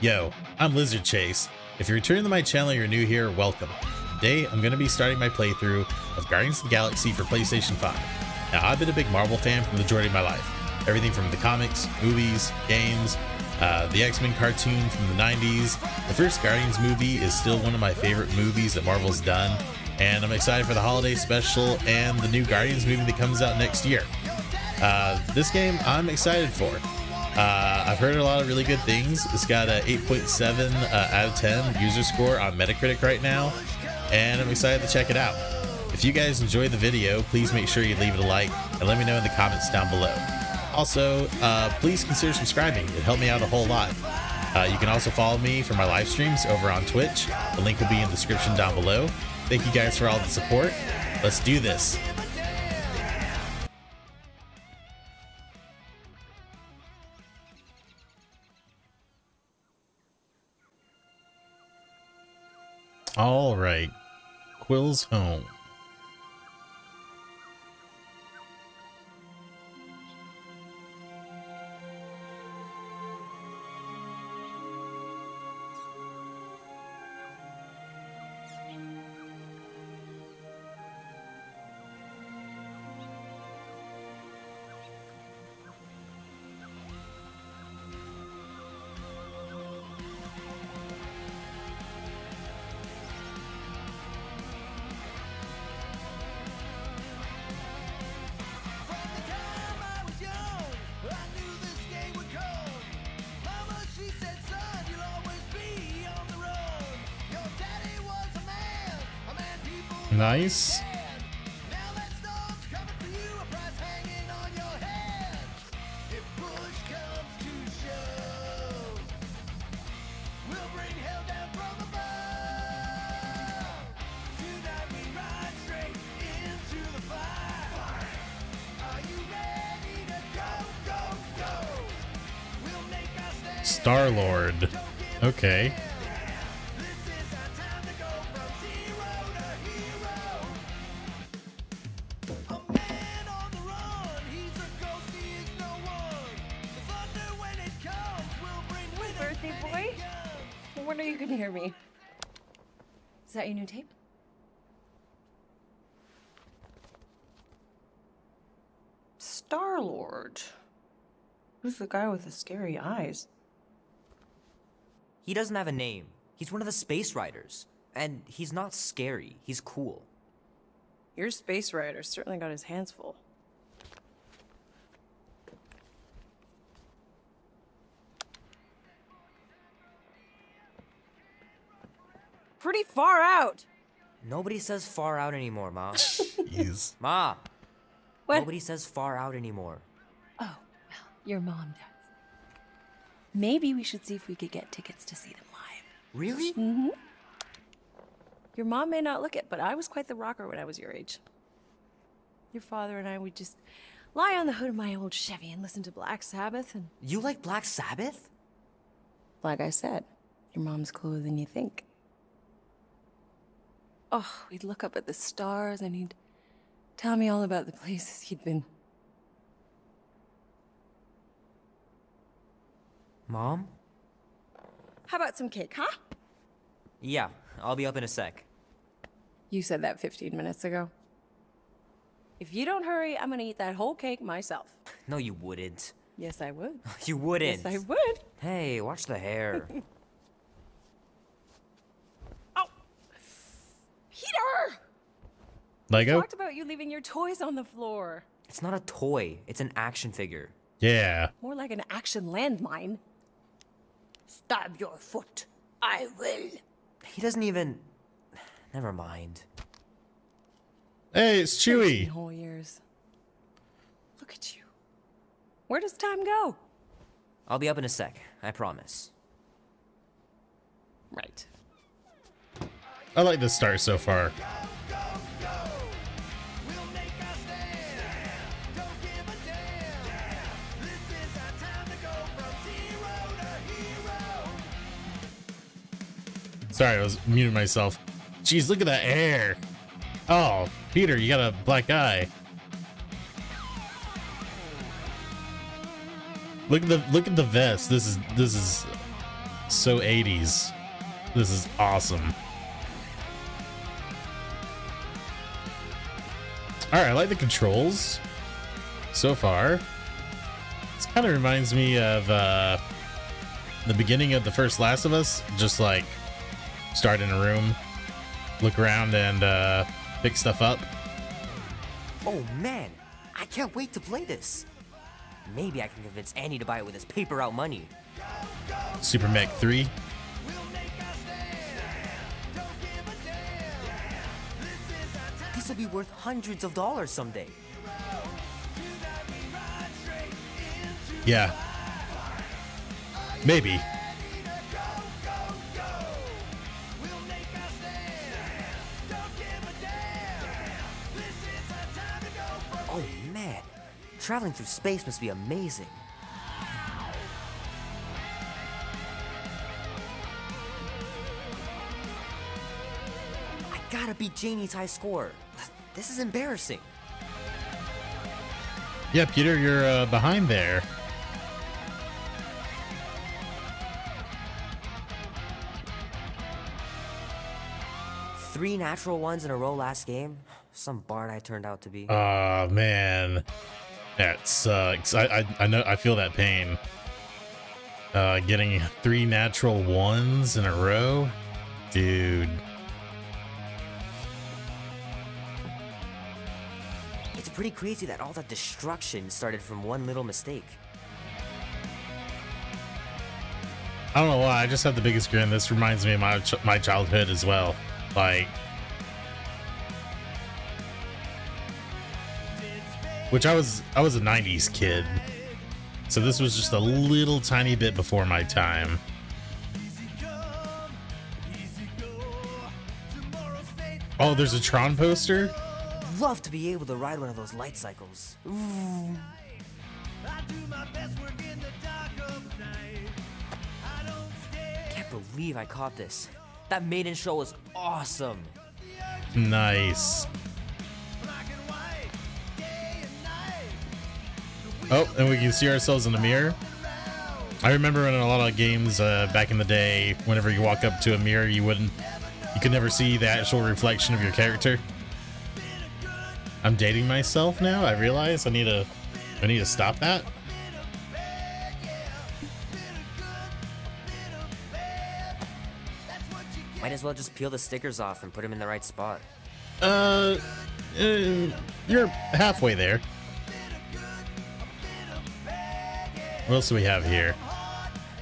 Yo, I'm Lizard Chase. If you're returning to my channel you're new here, welcome. Today, I'm going to be starting my playthrough of Guardians of the Galaxy for PlayStation 5. Now, I've been a big Marvel fan for the majority of my life. Everything from the comics, movies, games, uh, the X-Men cartoon from the 90s. The first Guardians movie is still one of my favorite movies that Marvel's done, and I'm excited for the holiday special and the new Guardians movie that comes out next year. Uh, this game I'm excited for. Uh, I've heard a lot of really good things. It's got a 8.7 uh, out of 10 user score on Metacritic right now, and I'm excited to check it out. If you guys enjoyed the video, please make sure you leave it a like and let me know in the comments down below. Also, uh, please consider subscribing. It helped me out a whole lot. Uh, you can also follow me for my live streams over on Twitch. The link will be in the description down below. Thank you guys for all the support. Let's do this. All right. Quill's home. Nice. Star Lord. Okay. Who's the guy with the scary eyes? He doesn't have a name. He's one of the space riders. And he's not scary, he's cool. Your space rider certainly got his hands full. Pretty far out. Nobody says far out anymore, Ma. Jeez. Ma! What? Nobody says far out anymore. Your mom does. Maybe we should see if we could get tickets to see them live. Really? Mm-hmm. Your mom may not look it, but I was quite the rocker when I was your age. Your father and I would just lie on the hood of my old Chevy and listen to Black Sabbath and You like Black Sabbath? like I said, your mom's cooler than you think. Oh, we'd look up at the stars and he'd tell me all about the places he'd been. Mom? How about some cake, huh? Yeah, I'll be up in a sec. You said that 15 minutes ago. If you don't hurry, I'm gonna eat that whole cake myself. No, you wouldn't. Yes, I would. You wouldn't. Yes, I would. Hey, watch the hair. Oh! Peter! Lego? Talked about you leaving your toys on the floor. it's not a toy, it's an action figure. Yeah. More like an action landmine. Stab your foot. I will. He doesn't even. Never mind. Hey, it's 13 Chewie. whole years. Look at you. Where does time go? I'll be up in a sec, I promise. Right. I like the start so far. Sorry, I was muting myself. Jeez, look at that hair. Oh, Peter, you got a black eye. Look at the look at the vest. This is this is so 80s. This is awesome. Alright, I like the controls so far. This kind of reminds me of uh, the beginning of the first Last of Us. Just like start in a room, look around, and uh, pick stuff up. Oh man, I can't wait to play this. Maybe I can convince Annie to buy it with his paper out money. Super Mech 3. This will be worth hundreds of dollars someday. Yeah. Maybe. Traveling through space must be amazing. I gotta beat Janie's high score. This is embarrassing. Yeah, Peter, you're uh, behind there. Three natural ones in a row last game. Some bard I turned out to be. Oh man, that sucks. I, I I know I feel that pain. Uh, getting three natural ones in a row, dude. It's pretty crazy that all that destruction started from one little mistake. I don't know why. I just have the biggest grin. This reminds me of my ch my childhood as well. Like, which I was I was a '90s kid, so this was just a little tiny bit before my time. Oh, there's a Tron poster. Love to be able to ride one of those light cycles. Can't believe I caught this. That maiden show was awesome. Nice. Oh, and we can see ourselves in the mirror. I remember in a lot of games uh, back in the day, whenever you walk up to a mirror, you wouldn't, you could never see the actual reflection of your character. I'm dating myself now. I realize I need to, I need to stop that. Might as well just peel the stickers off and put them in the right spot. Uh, uh you're halfway there. What else do we have here?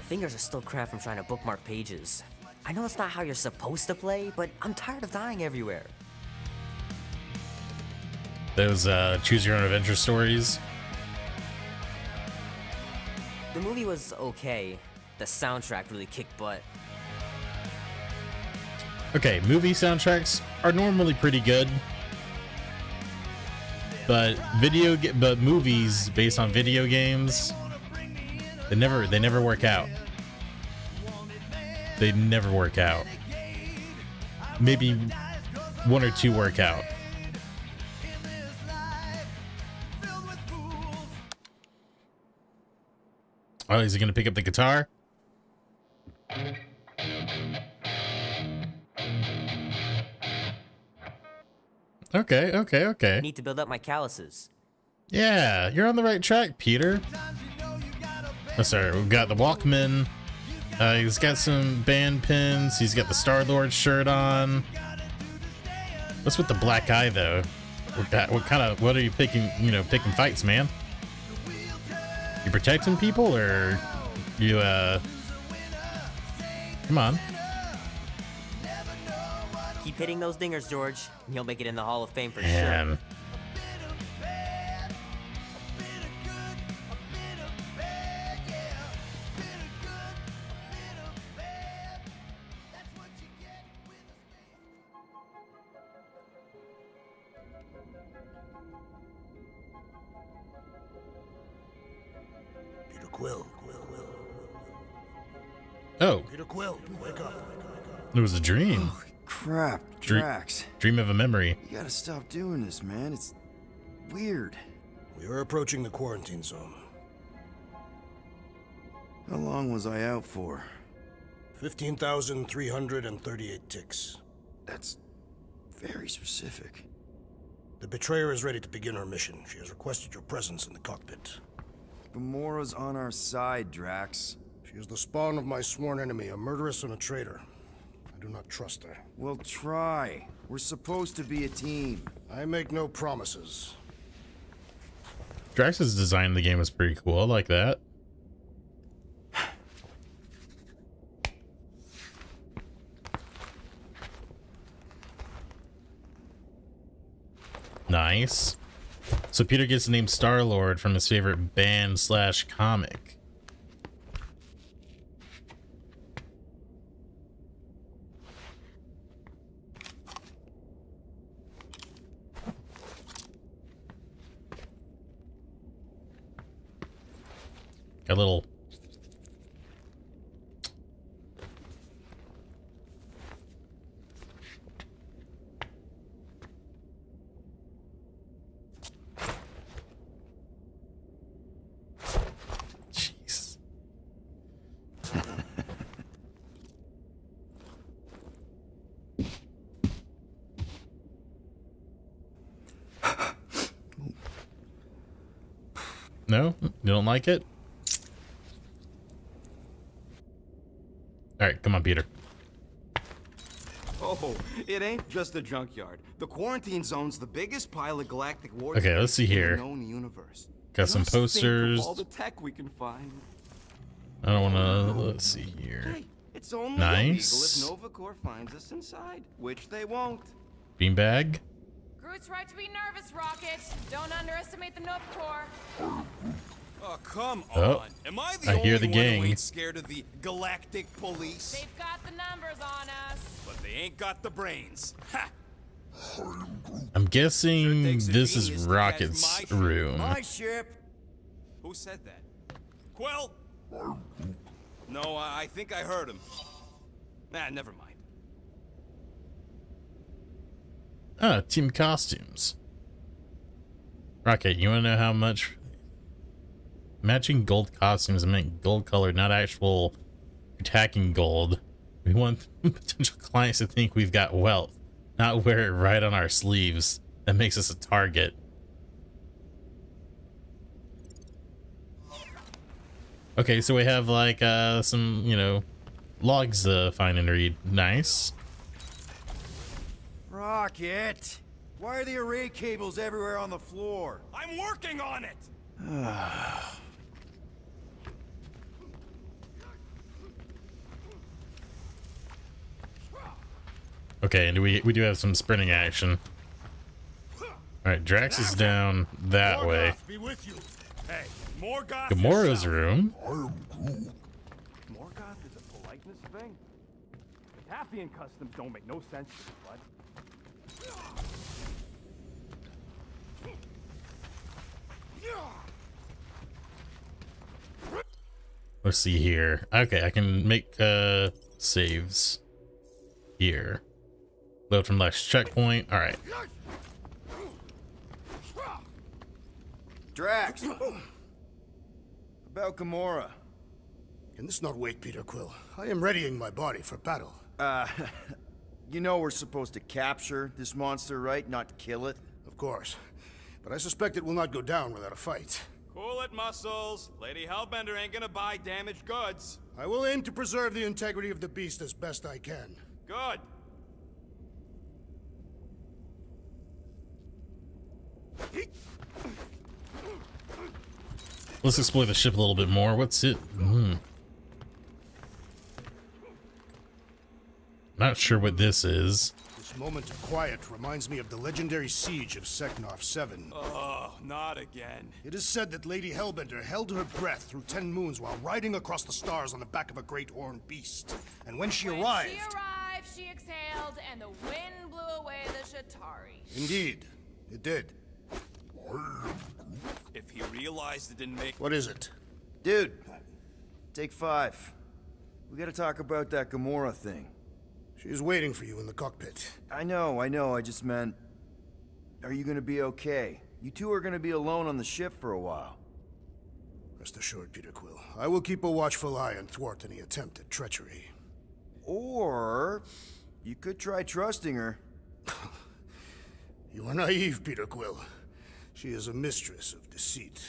Fingers are still cramped from trying to bookmark pages. I know it's not how you're supposed to play, but I'm tired of dying everywhere. Those uh, choose your own adventure stories. The movie was okay. The soundtrack really kicked butt. Okay, movie soundtracks are normally pretty good, but video but movies based on video games, they never they never work out. They never work out. Maybe one or two work out. Oh, is he gonna pick up the guitar? Okay, okay, okay. Need to build up my calluses. Yeah, you're on the right track, Peter. Oh, sorry, we've got the Walkman. Uh, he's got some band pins. He's got the Star Lord shirt on. What's with the black eye, though? What, what kind of what are you picking? You know, picking fights, man. You protecting people, or you? uh... Come on. Keep hitting those dingers, George, and you'll make it in the Hall of Fame for sure. It was a dream. Holy Crap, Dre- Drax. Dream of a memory. You gotta stop doing this, man. It's weird. We are approaching the quarantine zone. How long was I out for? 15,338 ticks. That's very specific. The betrayer is ready to begin her mission. She has requested your presence in the cockpit. Gamora's on our side, Drax. She is the spawn of my sworn enemy, a murderess and a traitor. I do not trust her. We'll try. We're supposed to be a team. I make no promises. Drax's design in the game is pretty cool. I like that. Nice. So Peter gets the name Star Lord from his favorite band slash comic. A little Jeez. no? You don't like it? Come on, Peter. Oh, it ain't just a junkyard. The quarantine zone's the biggest pile of galactic war. Okay, let's see here. known universe. Got some Just think posters. all the tech we can find. I don't want to. Let's see here. Hey, it's only Nice. illegal if Nova Corps finds us inside, which they won't. Beanbag. Groot's right to be nervous, Rocket. Don't underestimate the Nova Corps. Oh, come Oh, on. Am I the I only hear the one who gang. ain't scared of the galactic police? They've got the numbers on us. But they ain't got the brains. Ha! I'm guessing takes this is genius to catch Rocket's my room. My ship. Who said that? Quill? No, I I think I heard him. Nah, never mind. Ah, team costumes. Rocket, you want to know how much matching gold costumes meant gold color, not actual attacking gold. We want potential clients to think we've got wealth, not wear it right on our sleeves. That makes us a target. Okay, so we have like uh some, you know, logs to find and read. Nice. Rocket! Why are the array cables everywhere on the floor? I'm working on it! Okay, and we we do have some sprinting action. All right, Drax is down that way. Be with you. Hey, Morgoth Gamora's yourself. room. Morgoth is a politeness thing? Taphian customs don't make no sense to me, bud. Let's see here. Okay, I can make uh saves here. Load from next checkpoint. All right. Drax! About Gamora. Can this not wait, Peter Quill? I am readying my body for battle. Uh, you know we're supposed to capture this monster, right? Not kill it? Of course. But I suspect it will not go down without a fight. Cool it, muscles. Lady Hellbender ain't gonna buy damaged goods. I will aim to preserve the integrity of the beast as best I can. Good. Let's explore the ship a little bit more. What's it? Hmm. Not sure what this is. This moment of quiet reminds me of the legendary siege of Seknarf 7. Oh, not again. It is said that Lady Hellbender held her breath through ten moons while riding across the stars on the back of a great horned beast. And when she When arrived... she arrived, she exhaled, and the wind blew away the Chitauri. Indeed, it did. If he realized it didn't make What is it? Dude, take five. We gotta talk about that Gamora thing. She's waiting for you in the cockpit. I know, I know, I just meant... Are you gonna be okay? You two are gonna be alone on the ship for a while. Rest assured, Peter Quill. I will keep a watchful eye and thwart any attempt at treachery. or you could try trusting her. You are naive, Peter Quill. She is a mistress of deceit.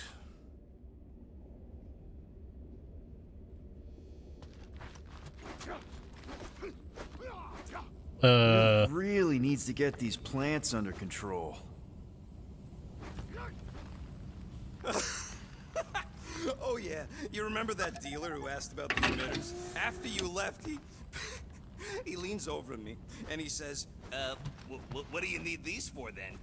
Uh, Really needs to get these plants under control. Oh yeah, you remember that dealer who asked about the emitters? After you left, he he leans over to me and he says, "Uh, what do you need these for then?"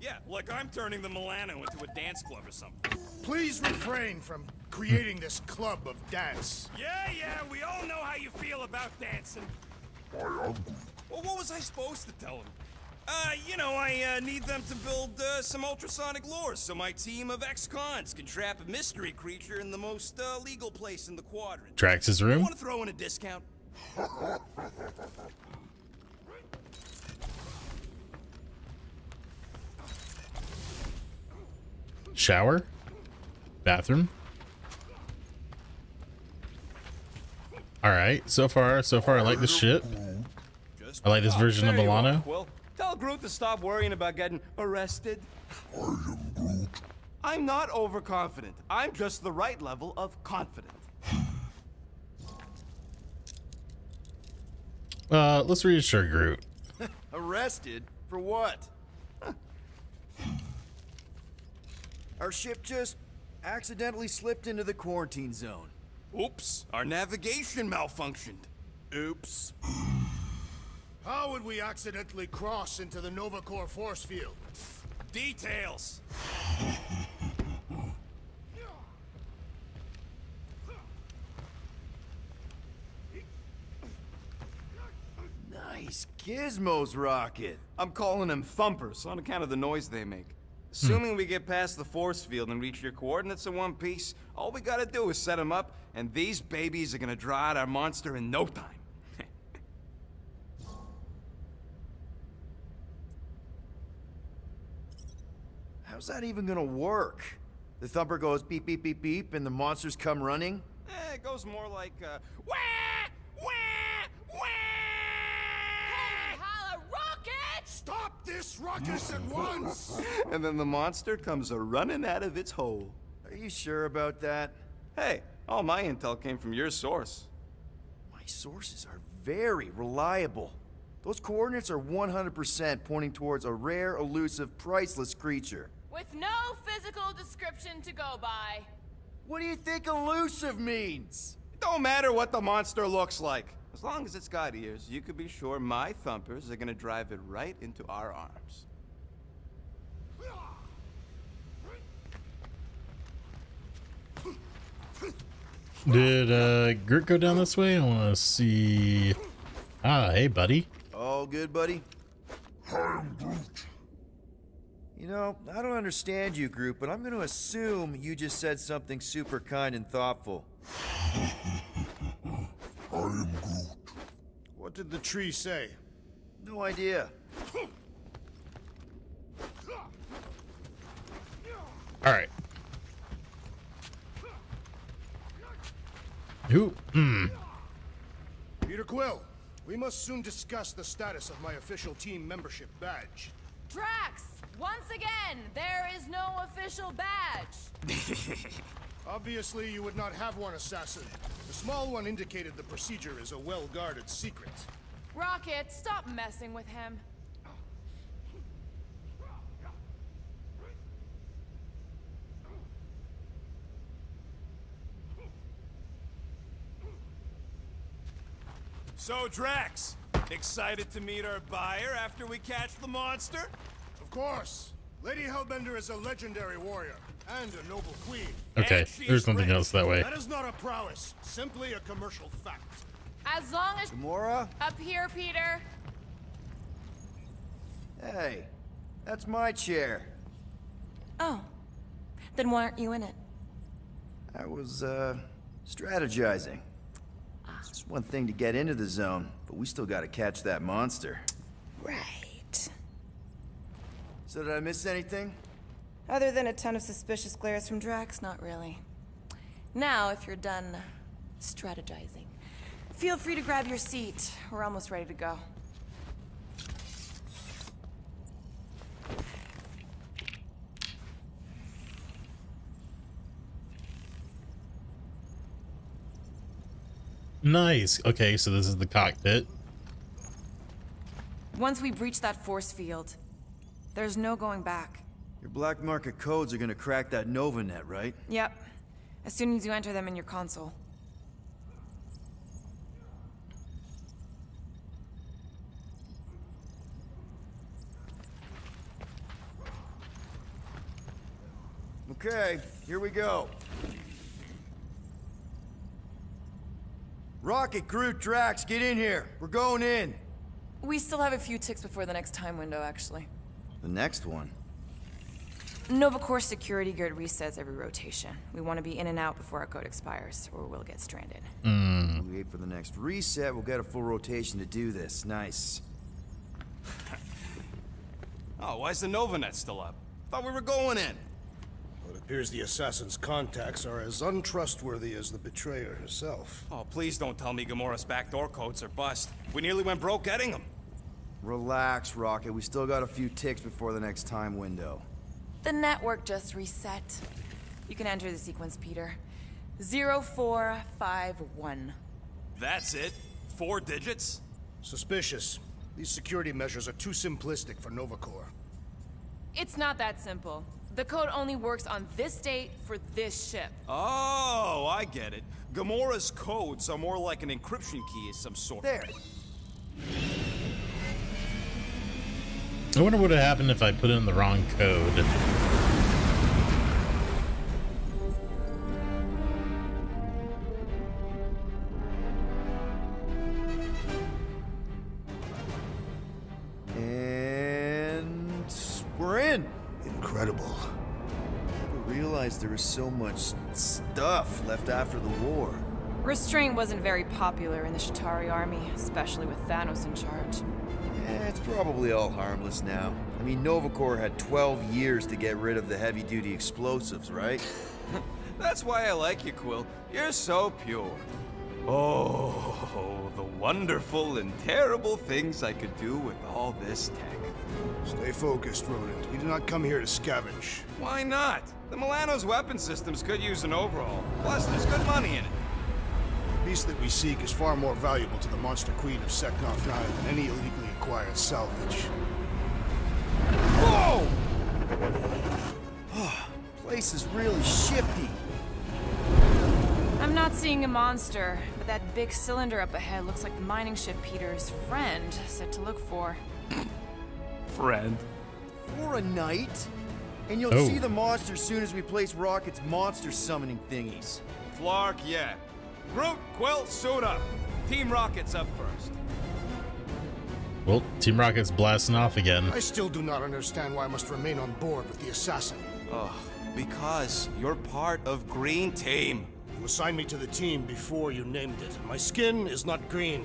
Yeah, like I'm turning the Milano into a dance club or something. Please refrain from creating this club of dance. Yeah, yeah, we all know how you feel about dancing. Well, what was I supposed to tell him? Uh, you know, I uh, need them to build uh, some ultrasonic lures so my team of ex-cons can trap a mystery creature in the most uh, legal place in the quadrant. Drax's You room. want to throw in a discount? Shower. Bathroom. All right. So far, so far, I like this shit. Just I like this version of Milano. Quill. Tell Groot to stop worrying about getting arrested. I am Groot. I'm not overconfident. I'm just the right level of confident. Uh, let's reassure Groot. Arrested? For what? Our ship just accidentally slipped into the quarantine zone. Oops, our navigation malfunctioned. Oops. How would we accidentally cross into the Nova Corps force field? Details. Nice gizmos, Rocket. I'm calling them thumpers on account of the noise they make. Assuming we get past the force field and reach your coordinates in one piece, all we gotta do is set them up, and these babies are gonna draw out our monster in no time. How's that even gonna work? The thumper goes beep, beep, beep, beep, and the monsters come running? Eh, it goes more like, uh, wah, wah, wah. Holla rocket! Stop this ruckus at once! And then the monster comes a running out of its hole. Are you sure about that? Hey, all my intel came from your source. My sources are very reliable. Those coordinates are 100% pointing towards a rare, elusive, priceless creature. With no physical description to go by. What do you think elusive means? It don't matter what the monster looks like. As long as it's got ears, you can be sure my thumpers are gonna drive it right into our arms. Did uh, Groot go down this way? I want to see. Ah, hey, buddy. All good, buddy? You know, I don't understand you, Groot, but I'm going to assume you just said something super kind and thoughtful. What did the tree say? No idea. All right. Who? Hmm. Peter Quill, we must soon discuss the status of my official team membership badge. Drax! Once again, there is no official badge. Obviously, you would not have one, Assassin. The small one indicated the procedure is a well-guarded secret. Rocket, stop messing with him. So, Drax, excited to meet our buyer after we catch the monster? Of course, Lady Hellbender is a legendary warrior and a noble queen. Okay, there's is nothing else that way. That is not a prowess, simply a commercial fact. As long as Gamora? up here, Peter. Hey, that's my chair. Oh. Then why aren't you in it? I was, uh, strategizing. It's one thing to get into the zone, but we still gotta catch that monster. Right. So did I miss anything? Other than a ton of suspicious glares from Drax, not really. Now, if you're done Strategizing. Feel free to grab your seat. We're almost ready to go. Nice. Okay, so this is the cockpit. Once we breach that force field, there's no going back. Your black market codes are gonna crack that NovaNet, right? Yep. As soon as you enter them in your console. Okay, here we go. Rocket, Groot, Drax, get in here. We're going in. We still have a few ticks before the next time window, actually. The next one. Nova Corps security grid resets every rotation. We want to be in and out before our code expires, or we'll get stranded. Mm. We wait for the next reset, we'll get a full rotation to do this. Nice. Oh, why is the Novanet still up? Thought we were going in. Well, it appears the assassin's contacts are as untrustworthy as the betrayer herself. Oh, please don't tell me Gamora's backdoor codes are bust. We nearly went broke getting them. Relax, Rocket. We still got a few ticks before the next time window. The network just reset. You can enter the sequence, Peter. 0451. That's it? Four digits? Suspicious. These security measures are too simplistic for Nova Corps. It's not that simple. The code only works on this date for this ship. Oh, I get it. Gamora's codes are more like an encryption key of some sort. There. I wonder what would happen if I put in the wrong code. And we're in. Incredible. Never realized there was so much stuff left after the war. Restraint wasn't very popular in the Chitauri army, especially with Thanos in charge. Eh, it's probably all harmless now. I mean, Nova Corps had 12 years to get rid of the heavy-duty explosives, right? That's why I like you, Quill. You're so pure. Oh, the wonderful and terrible things I could do with all this tech. Stay focused, Rodent. We do not come here to scavenge. Why not? The Milano's weapon systems could use an overhaul. Plus, there's good money in it. The beast that we seek is far more valuable to the Monster Queen of Seknarf 9 than any illegally acquired salvage. Whoa! Ah, place is really shifty. I'm not seeing a monster, but that big cylinder up ahead looks like the mining ship Peter's friend said to look for. Friend. For a night? And you'll Oh. see the monster soon as we place Rocket's monster summoning thingies. Flark, yeah. Groot, Quill, suit up. Team Rocket's up first. Well, Team Rocket's blasting off again. I still do not understand why I must remain on board with the assassin. Ugh, because you're part of Green Team. You assigned me to the team before you named it. My skin is not green.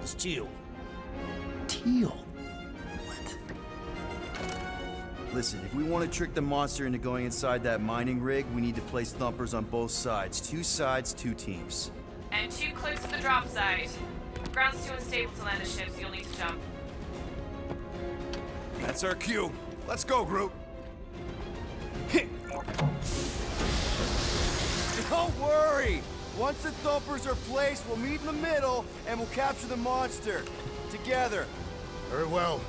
It's teal. Teal. What? Listen, if we want to trick the monster into going inside that mining rig, we need to place thumpers on both sides. Two sides, two teams. And two clicks to the drop site. Ground's too unstable to land the ship, so you'll need to jump. That's our cue. Let's go, Groot. Don't worry! Once the thumpers are placed, we'll meet in the middle and we'll capture the monster. Together. Very well.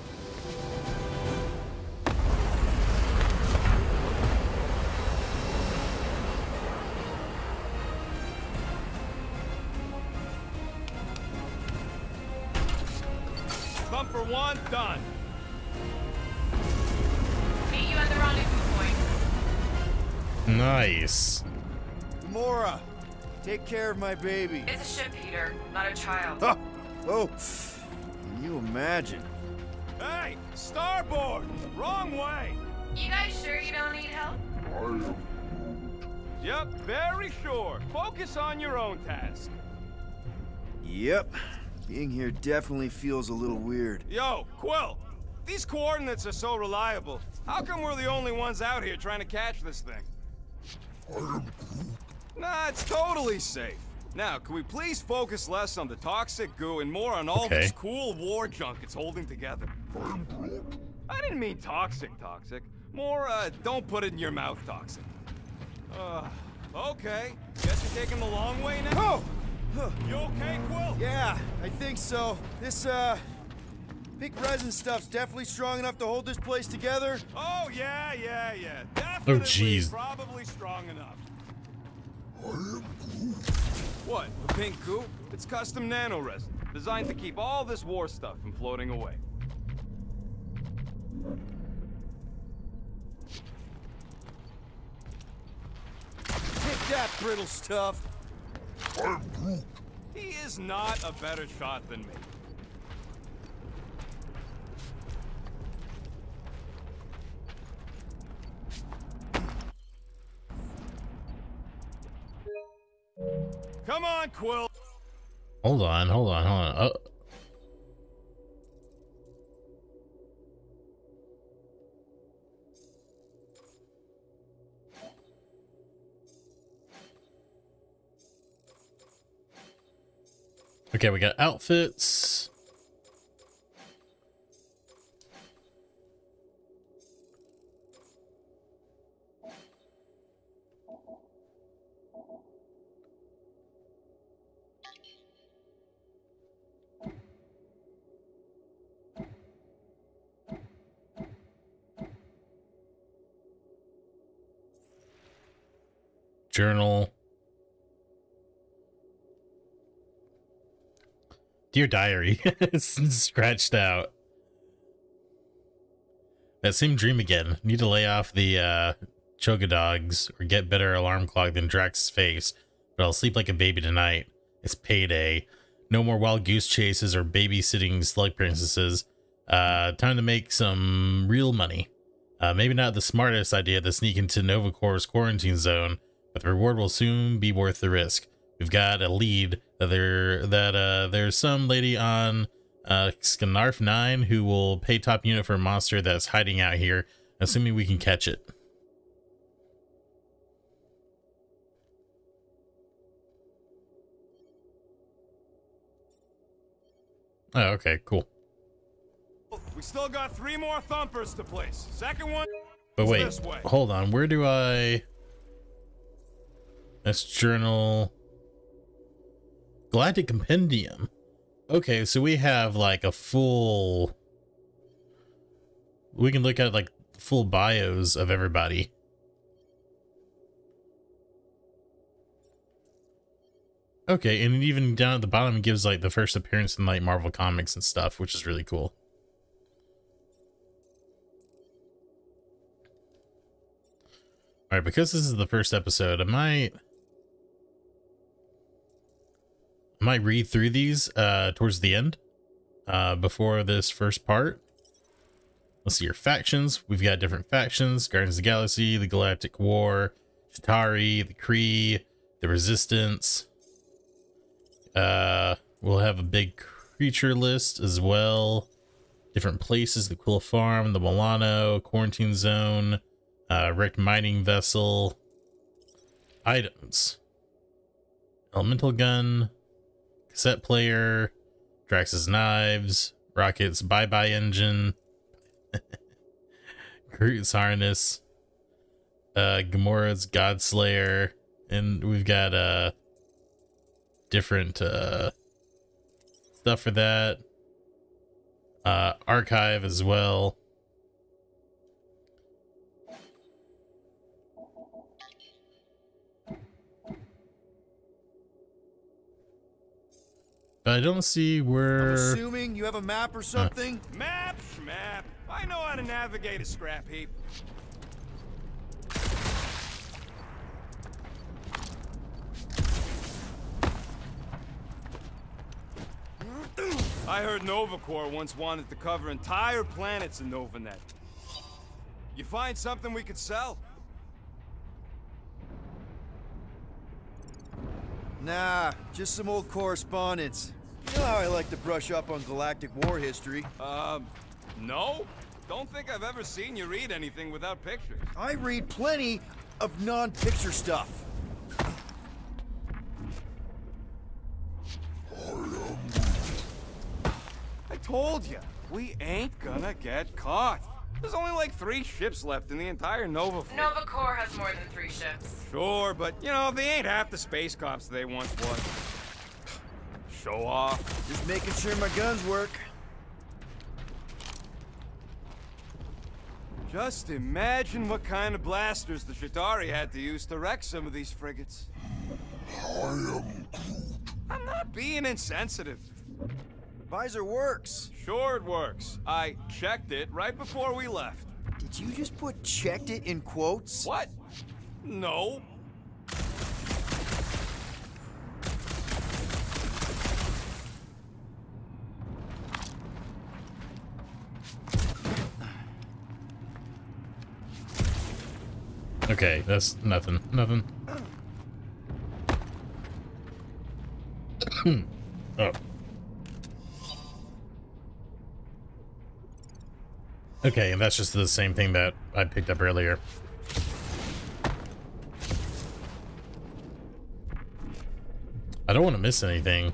Thumper one, done. Meet you at the rendezvous point. Nice. Gamora, take care of my baby. It's a ship, Peter, not a child. Oh, oh. Can you imagine? Hey, starboard! Wrong way! You guys sure you don't need help? I'm. Yep, very sure. Focus on your own task. Yep. Being here definitely feels a little weird. Yo, Quill! These coordinates are so reliable. How come we're the only ones out here trying to catch this thing? I am Groot. Nah, it's totally safe. Now, can we please focus less on the toxic goo and more on all Okay. this cool war junk it's holding together? I didn't mean toxic, toxic. More, uh, don't put it in your mouth, toxic. Uh, okay. Guess you're taking the long way now? Oh! You okay, Quill? Yeah, I think so. This, uh, pink resin stuff's definitely strong enough to hold this place together. Oh, yeah, yeah, yeah. Definitely jeez. probably strong enough. What, the pink goo? It's custom nano resin, designed to keep all this war stuff from floating away. Take that brittle stuff. He is not a better shot than me. Come on, Quill. Hold on, hold on, hold on. Oh. Okay, we got outfits. Journal. Dear Diary. scratched out. That same dream again. Need to lay off the uh Chogadogs or get better alarm clock than Drax's face, but I'll sleep like a baby tonight. It's payday. No more wild goose chases or babysitting slug princesses. Uh, time to make some real money. Uh, maybe not the smartest idea to sneak into Nova Corps' quarantine zone, but the reward will soon be worth the risk. We've got a lead that there that uh, there's some lady on uh, Seknarf 9 who will pay top unit for a monster that's hiding out here, assuming we can catch it. Oh, okay, cool. We still got three more thumpers to place. Second one. But wait, this way. hold on. Where do I? That's journal. Galactic Compendium. Okay, so we have like a full. We can look at like full bios of everybody. Okay, and even down at the bottom it gives like the first appearance in like Marvel Comics and stuff, which is really cool. All right, because this is the first episode, I might might read through these uh towards the end uh before this first part. Let's see your factions. We've got different factions: Guardians of the Galaxy, the Galactic War, Chitauri, the Kree, the Resistance. Uh, we'll have a big creature list as well. Different places: the Quill Farm, the Milano, Quarantine Zone, uh, wrecked mining vessel. Items: elemental gun, cassette player, Drax's knives, Rocket's bye bye engine, Groot's harness, uh, Gamora's Godslayer, and we've got uh different uh stuff for that. Uh, archive as well. But I don't see where. I'm assuming you have a map or uh. something. Map, map. I know how to navigate a scrap heap. I heard Nova Corps once wanted to cover entire planets in Novanet. You find something we could sell? Nah, just some old correspondence. You know how I like to brush up on galactic war history. Um, no? Don't think I've ever seen you read anything without pictures. I read plenty of non-picture stuff. I told you, we ain't gonna get caught. There's only like three ships left in the entire Nova fleet. Nova Corps has more than three ships. Sure, but you know, they ain't half the space cops they once was. Show off. Just making sure my guns work. Just imagine what kind of blasters the Chitauri had to use to wreck some of these frigates. I am Groot. I'm not being insensitive. Visor works. Sure it works. I checked it right before we left. Did you just put checked it in quotes? What? No. Okay, that's nothing. Nothing. oh. Okay, and that's just the same thing that I picked up earlier. I don't want to miss anything.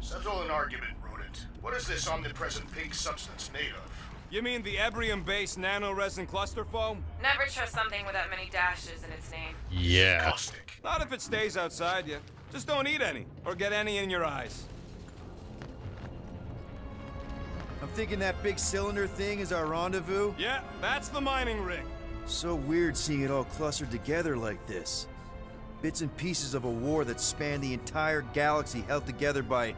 Settle an argument, rodent. What is this omnipresent pink substance made of? You mean the Ebrium-based nanoresin cluster foam? Never trust something with that many dashes in its name. Yeah. Caustic. Not if it stays outside you. Just don't eat any, or get any in your eyes. I'm thinking that big cylinder thing is our rendezvous. Yeah, that's the mining rig. So weird seeing it all clustered together like this. Bits and pieces of a war that spanned the entire galaxy held together by...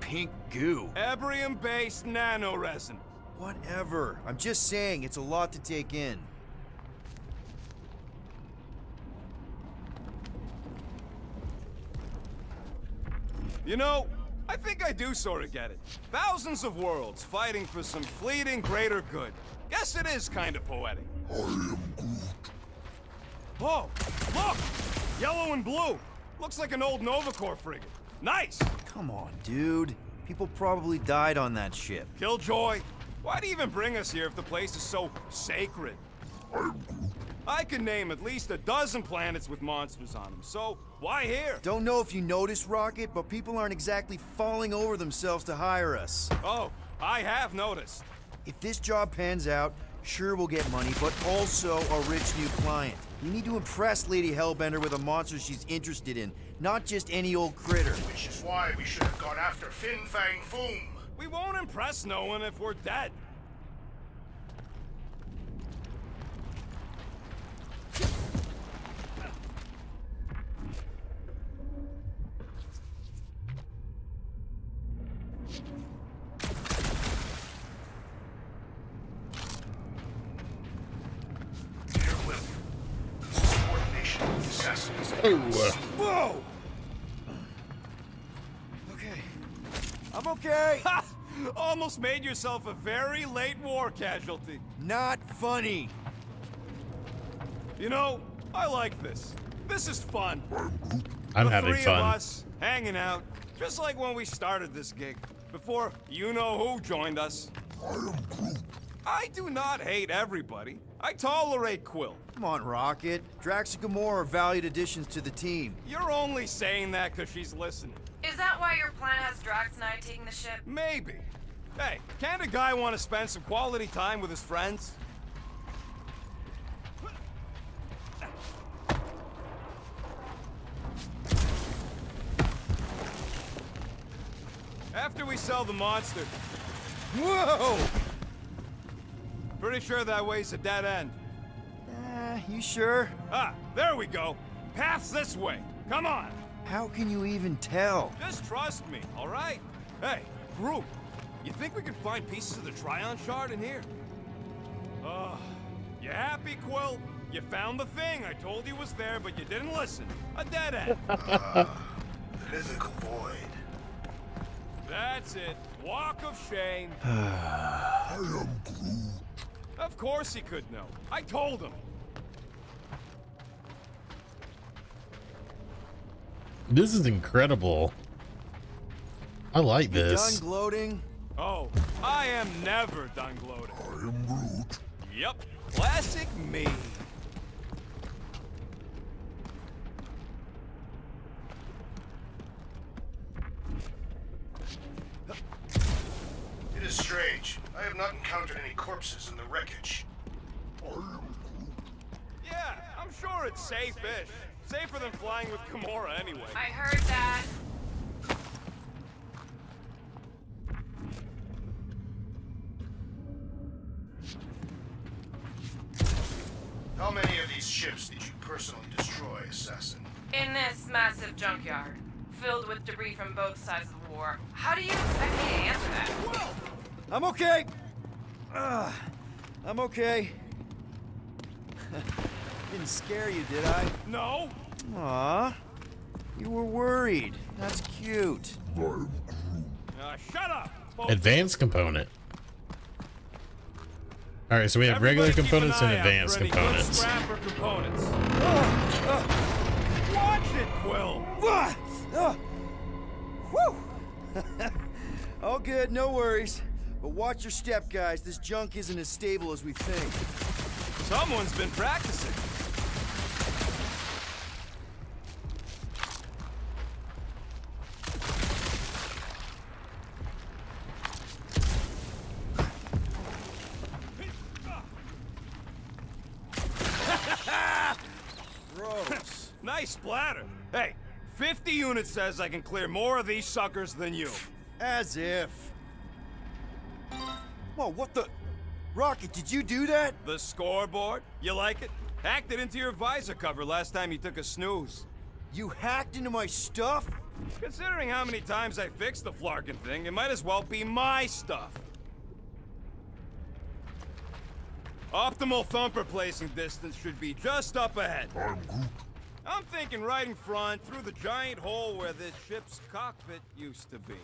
pink goo. Ebrium-based nanoresin. Whatever. I'm just saying, it's a lot to take in. You know, I think I do sort of get it. Thousands of worlds fighting for some fleeting greater good. Guess it is kind of poetic. I am Groot. Oh, look! Yellow and blue. Looks like an old Nova Corps frigate. Nice! Come on, dude. People probably died on that ship. Killjoy, why do you even bring us here if the place is so sacred? I can name at least a dozen planets with monsters on them, so why here? Don't know if you noticed, Rocket, but people aren't exactly falling over themselves to hire us. Oh, I have noticed. If this job pans out, sure we'll get money, but also a rich new client. We need to impress Lady Hellbender with a monster she's interested in, not just any old critter. Which is why we should have gone after Fin Fang Foom. We won't impress no one if we're dead. Dear William, coordination with assassins. Whoa! Okay. I'm okay. Ha! Almost made yourself a very late war casualty. Not funny. You know, I like this. This is fun. I'm the having three fun. of us hanging out, just like when we started this gig. Before you know who joined us. I am Groot. I do not hate everybody. I tolerate Quill. Come on, Rocket. Drax and Gamora are valued additions to the team. You're only saying that because she's listening. Is that why your plan has Drax and I taking the ship? Maybe. Hey, can't a guy want to spend some quality time with his friends? After we sell the monster. Whoa! Pretty sure that way's a dead end. Eh, you sure? Ah, there we go. Path's this way. Come on. How can you even tell? Just trust me, all right? Hey, Groot, you think we can find pieces of the Trion Shard in here? Uh, you happy, Quill? You found the thing I told you was there, but you didn't listen. A dead end. Mythical void. That's it. Walk of shame. I am Groot. Of course he could know. I told him. This is incredible. I like You this. done gloating? Oh, I am never done gloating. I am Groot. Yep, classic me. Is strange. I have not encountered any corpses in the wreckage. Yeah, I'm sure it's safe-ish. Safer than flying with Gamora anyway. I heard that. How many of these ships did you personally destroy, Assassin? In this massive junkyard, filled with debris from both sides of the war. How do you expect me to answer that? I'm okay. Uh, I'm okay. Didn't scare you, did I? No? Aw. You were worried. That's cute. Uh, shut up! both Advanced component. Alright, so we have regular Everybody keep an components and eye out advanced for components. Scrap components. Uh, Watch it, Quill! Ah! Ah! Whew! All good, no worries. But watch your step, guys. This junk isn't as stable as we think. Someone's been practicing. Gross. Nice splatter. Hey, 50 units says I can clear more of these suckers than you. As if. Whoa, what the? Rocket, did you do that? The scoreboard? You like it? Hacked it into your visor cover last time you took a snooze. You hacked into my stuff? Considering how many times I fixed the Flarkin thing, it might as well be my stuff. Optimal thumper placing distance should be just up ahead. I'm I'm thinking right in front, through the giant hole where this ship's cockpit used to be.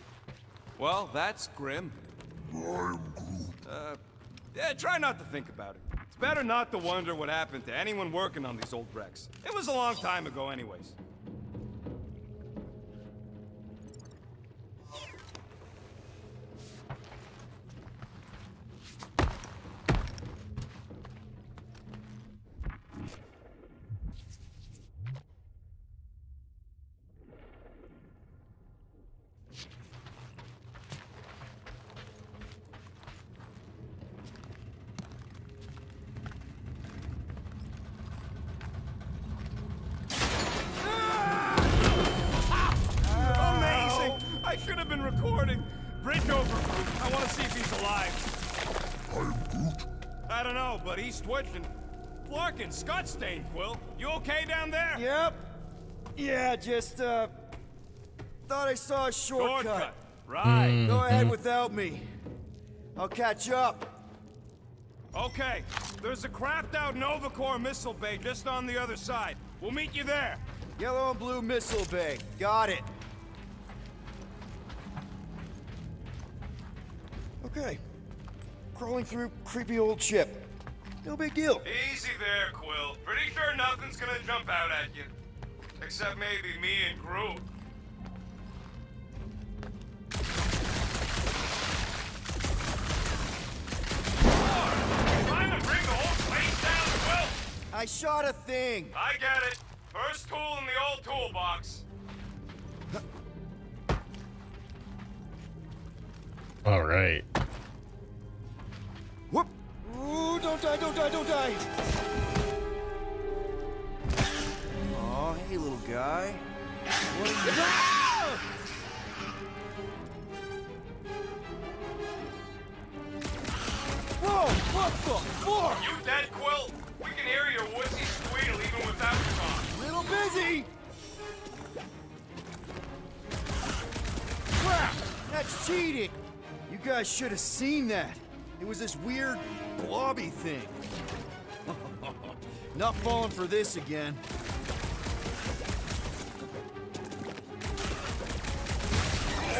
Well, that's grim. I'm Uh, yeah, try not to think about it. It's better not to wonder what happened to anyone working on these old wrecks. It was a long time ago anyways. Don't know, but he's twitching. Flarkin, Scott Stain, Quill. You okay down there? Yep. Yeah, just, uh. Thought I saw a shortcut. Shortcut. Right. Go ahead without me. I'll catch up. Okay. There's a crapped out Nova Corps missile bay just on the other side. We'll meet you there. Yellow and blue missile bay. Got it. Okay. Crawling through creepy old ship. No big deal. Easy there, Quill. Pretty sure nothing's gonna jump out at you. Except maybe me and Groot. Trying to bring the whole place down, Quill? I shot a thing. I get it. First tool in the old toolbox. Alright. Whoop. Ooh, don't die, don't die, don't die. Aw, hey, little guy. What are you... Whoa, what the fuck? You dead, Quill? We can hear your woodsy squeal even without the talk. Little busy. Crap, that's cheating. You guys should have seen that. It was this weird blobby thing. Not falling for this again.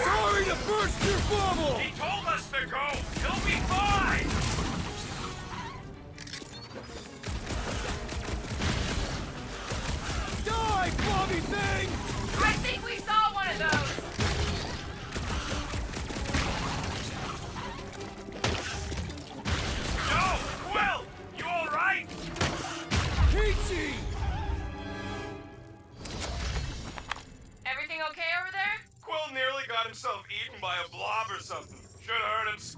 Sorry to burst your bubble! He told us to go. He'll be fine. Die, blobby thing! I think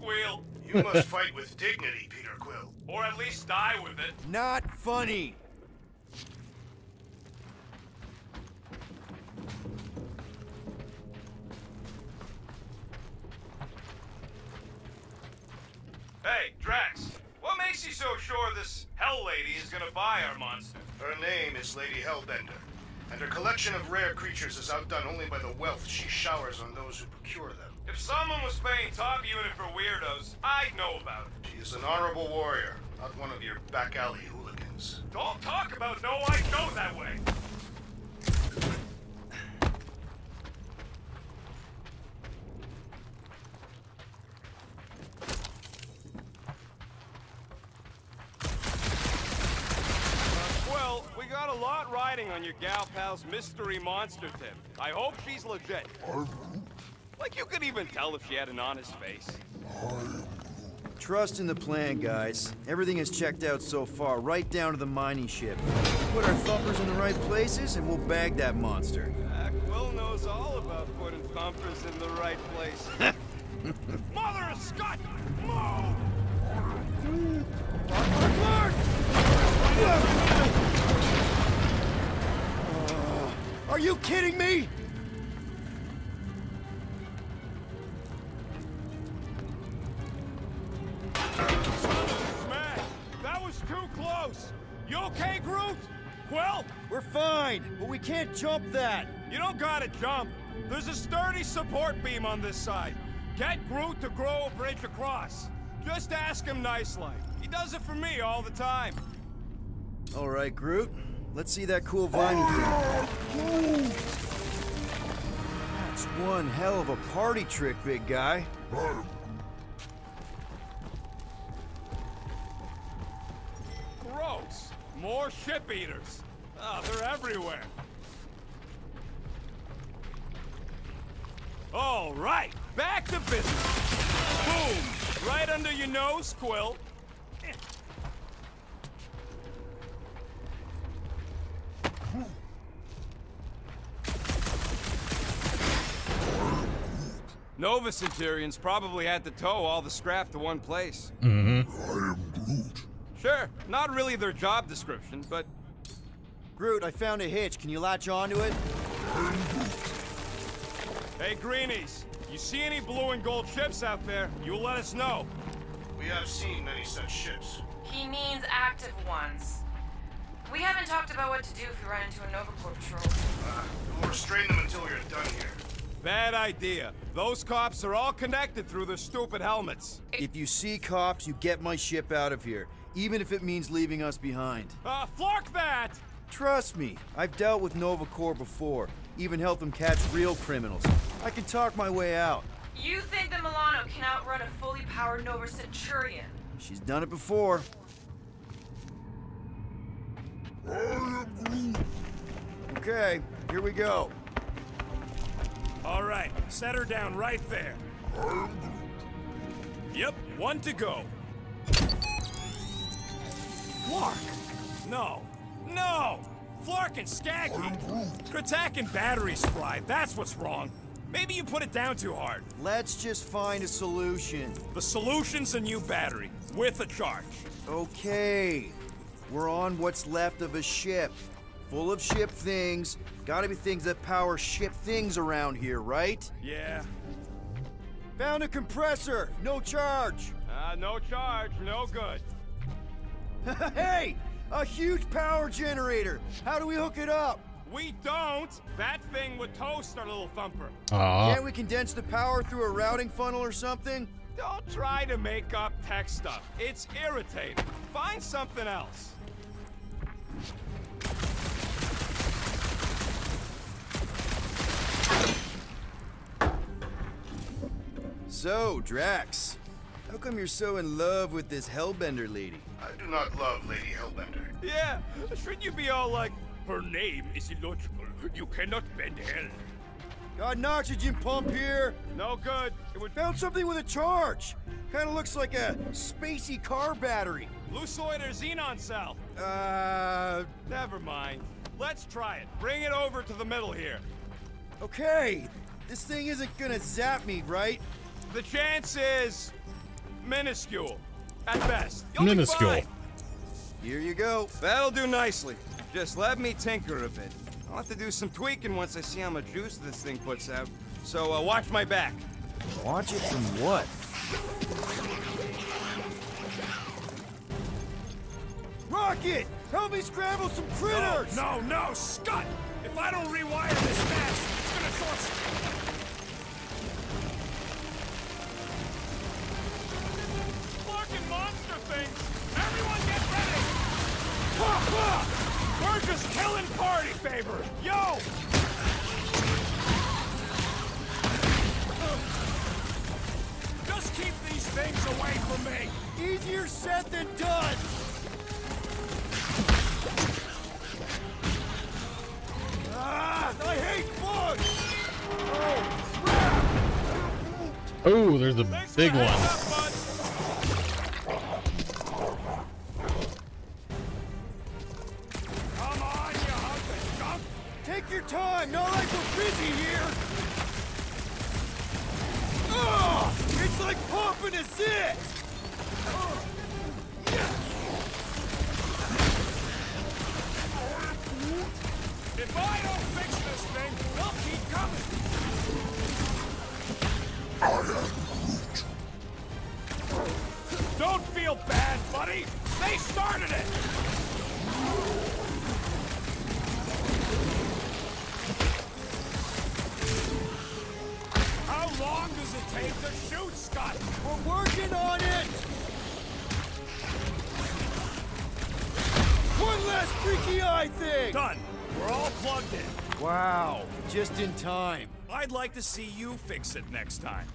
heard him squeal. You must fight with dignity, Peter Quill. Or at least die with it. Not funny. Hey, Drax, what makes you so sure this Hell Lady is gonna buy our monster? Her name is Lady Hellbender, and her collection of rare creatures is outdone only by the wealth she showers on those who procure them. If someone was paying top unit for weirdos, I'd know about it. She is an honorable warrior, not one of your back alley hooligans. Don't talk about no, I go that way. Uh, Well, we got a lot riding on your gal pal's mystery monster tip. I hope she's legit. Like you could even tell if she had an honest face. Trust in the plan, guys. Everything is checked out so far, right down to the mining ship. Put our thumpers in the right places, and we'll bag that monster. Uh, Quill knows all about putting thumpers in the right place. Mother of Scott! Move! Are you kidding me? Smash! That was too close! You okay, Groot? Quill? We're fine, but we can't jump that. You don't gotta jump. There's a sturdy support beam on this side. Get Groot to grow a bridge across. Just ask him nicely. He does it for me all the time. All right, Groot. Let's see that cool viney oh, thing. That's one hell of a party trick, big guy. More ship eaters. Oh, ah, they're everywhere. All right, back to business. Boom! Right under your nose, Quill. Nova Centurions probably had to tow all the scrap to one place. Mm-hmm. Sure, not really their job description, but Groot, I found a hitch. Can you latch onto it? hey, Greenies, you see any blue and gold ships out there, you let us know. We have seen many such ships. He means active ones. We haven't talked about what to do if we run into a Nova Corps patrol. Uh, we'll restrain them until we're done here. Bad idea. Those cops are all connected through their stupid helmets. If you see cops, you get my ship out of here, even if it means leaving us behind. Uh, flark that! Trust me, I've dealt with Nova Corps before, even helped them catch real criminals. I can talk my way out. You think that Milano can outrun a fully powered Nova Centurion? She's done it before. Okay, here we go. All right, set her down right there. Yep, one to go. Flark! No, no! Flark and Skaggy! Kratak and batteries fried, that's what's wrong. Maybe you put it down too hard. Let's just find a solution. The solution's a new battery, with a charge. Okay, we're on what's left of a ship. Full of ship things. Gotta be things that power ship things around here, right? Yeah. Found a compressor! No charge! Uh, no charge, no good. hey! A huge power generator! How do we hook it up? We don't! That thing would toast our little thumper. Aw. Can't we condense the power through a routing funnel or something? Don't try to make up tech stuff. It's irritating. Find something else. So, Drax, how come you're so in love with this Hellbender lady? I do not love Lady Hellbender. Yeah, shouldn't you be all like, her name is illogical. You cannot bend hell. Got an oxygen pump here. No good. It would Found something with a charge. Kind of looks like a spacey car battery. Lusoid or xenon cell. Uh, Never mind. Let's try it. Bring it over to the middle here. okay. This thing isn't gonna zap me, right? The chance is minuscule, at best. You'll Minuscule. Here you go. That'll do nicely. Just let me tinker a bit. I'll have to do some tweaking once I see how much juice this thing puts out. So uh, watch my back. Watch it from what? Rocket! Help me scramble some critters! No, no, Scott! If I don't rewire this fast, We're just killing party favors! Yo! Just keep these things away from me! Easier said than done! Ah, I hate bugs! Oh, there's a Thanks big one. Time, not like we're busy here! Oh, it's like pumping a zit! If I don't fix this thing, they'll keep coming. Don't feel bad, buddy. They started it. Long does it take to shoot, Scott? We're working on it! One last freaky eye thing! Done. We're all plugged in. Wow, just in time. I'd like to see you fix it next time.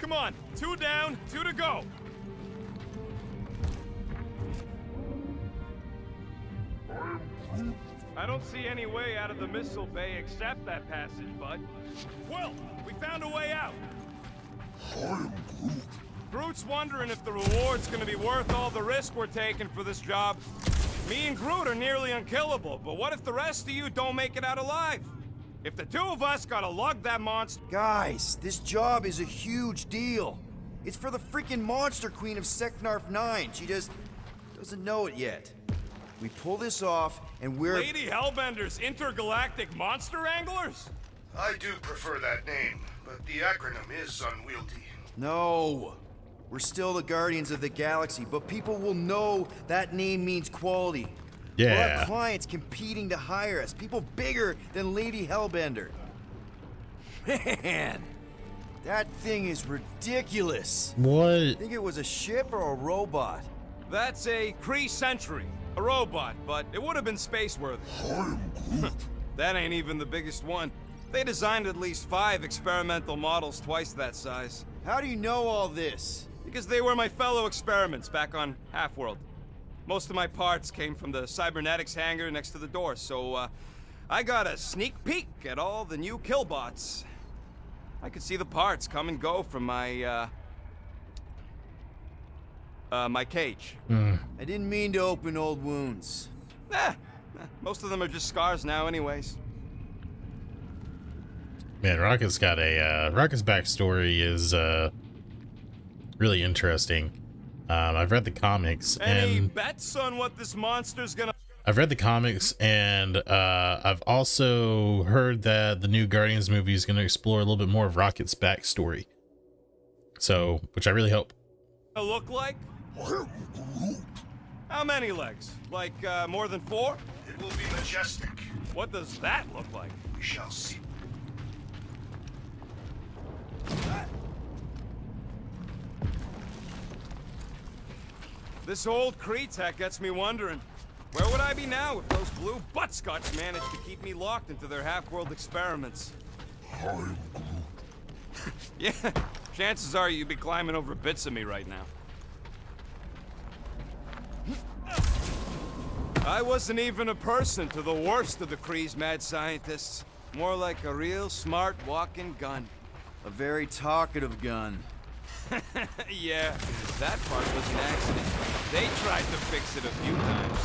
Come on, two down, two to go. I don't see any way out of the missile bay except that passage, bud. Well, we found a way out. Groot's wondering if the reward's gonna be worth all the risk we're taking for this job. Me and Groot are nearly unkillable, but what if the rest of you don't make it out alive? If the two of us gotta lug that monster... Guys, this job is a huge deal. It's for the freaking monster queen of Seknarf 9. She just doesn't know it yet. We pull this off, and we're... Lady Hellbender's intergalactic monster anglers? I do prefer that name, but the acronym is unwieldy. No! We're still the Guardians of the Galaxy, but people will know that name means quality. Yeah. We'll have clients competing to hire us, people bigger than Lady Hellbender. Man, that thing is ridiculous. What? Think it was a ship or a robot? That's a Kree Sentry, a robot, but it would have been space-worthy. that ain't even the biggest one. They designed at least five experimental models twice that size. How do you know all this? Because they were my fellow experiments back on Half-World. Most of my parts came from the cybernetics hangar next to the door, so uh, I got a sneak peek at all the new killbots. I could see the parts come and go from my, uh, uh, my cage. I didn't mean to open old wounds. Eh, eh, most of them are just scars now anyways. Man, Rocket's got a uh, Rocket's backstory is uh, really interesting. Um, I've read the comics Any and bets on what this monster's gonna... I've read the comics and uh, I've also heard that the new Guardians movie is going to explore a little bit more of Rocket's backstory. So, which I really hope. look like? How many legs? Like, uh, more than four? It will be majestic. What does that look like? We shall see. This old Kree tech gets me wondering. Where would I be now if those blue buttscots managed to keep me locked into their half-world experiments? yeah, chances are you'd be climbing over bits of me right now. I wasn't even a person to the worst of the Kree's mad scientists. More like a real smart walking gun. A very talkative gun. yeah, that part was an accident. They tried to fix it a few times.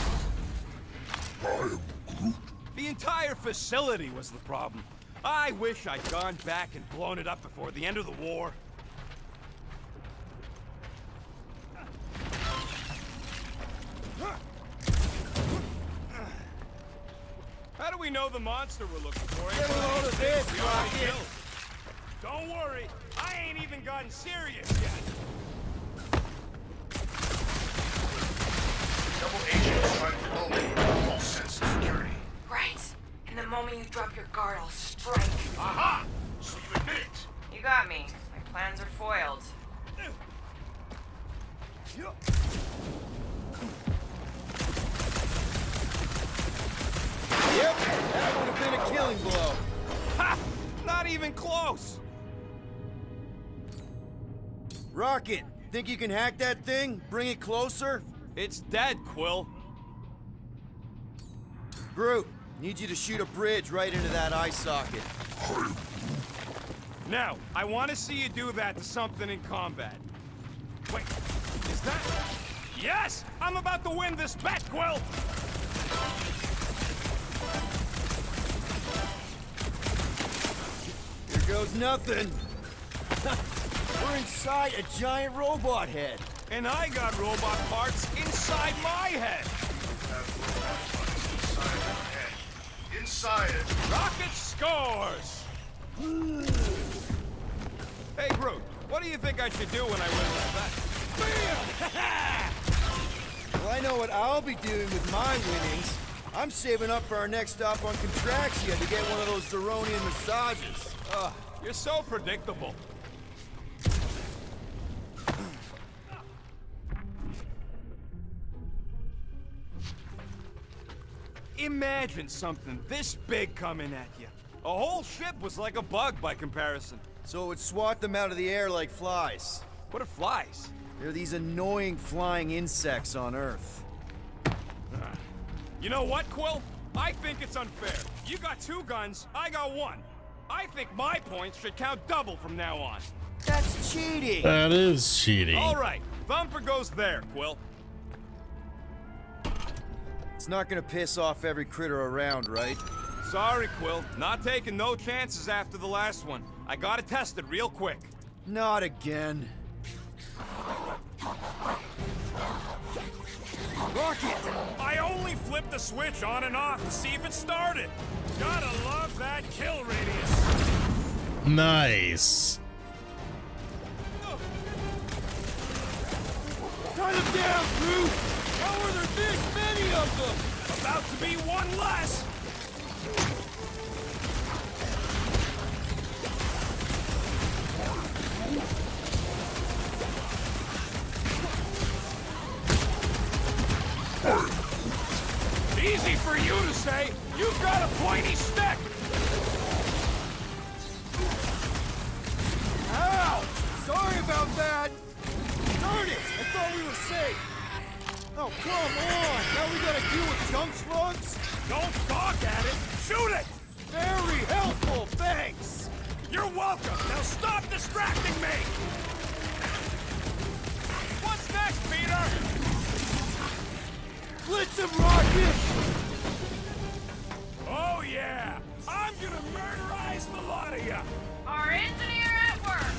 I am Groot. The entire facility was the problem. I wish I'd gone back and blown it up before the end of the war. How do we know the monster we're looking for? Get a load of this, Rocket! Killed. Don't worry, I ain't even gotten serious yet. Double agent is trying to pull me. Full sense of security. Right. And the moment you drop your guard, I'll strike. Aha! So you admit it. You got me. My plans are foiled. Yep, that would have been a killing blow. Ha! Not even close. Rocket, think you can hack that thing? Bring it closer? It's dead, Quill. Groot, need you to shoot a bridge right into that eye socket. Now, I want to see you do that to something in combat. Wait, is that... Yes! I'm about to win this bet, Quill! Here goes nothing. We're inside a giant robot head. And I got robot parts inside my head! Inside it. Rocket scores! hey, Groot, what do you think I should do when I win this bet? Bam! Well, I know what I'll be doing with my winnings. I'm saving up for our next stop on Contraxia to get one of those Zeronian massages. Ugh, you're so predictable. Imagine something this big coming at you. A whole ship was like a bug by comparison. So it would swat them out of the air like flies. What are flies? They're these annoying flying insects on Earth. You know what, Quill? I think it's unfair. You got two guns, I got one. I think my points should count double from now on. That's cheating! That is cheating. All right, Thumper goes there, Quill. It's not gonna piss off every critter around, right? Sorry, Quill. Not taking no chances after the last one. I gotta test it real quick. Not again. Rocket! I only flipped the switch on and off to see if it started. Gotta love that kill radius. Nice. Cut him down, Groot! How are there this many of them? About to be one less. Easy for you to say. You've got a pointy stick. Ow! Sorry about that! Darn it! I thought we were safe! Oh, come on! Now we gotta deal with junk slugs? Don't gawk at it. Shoot it. Very helpful, thanks! You're welcome. Now stop distracting me. What's next, Peter? Blitz him, Rocket! Oh yeah. I'm gonna murderize the lot of ya. Our engineer at work.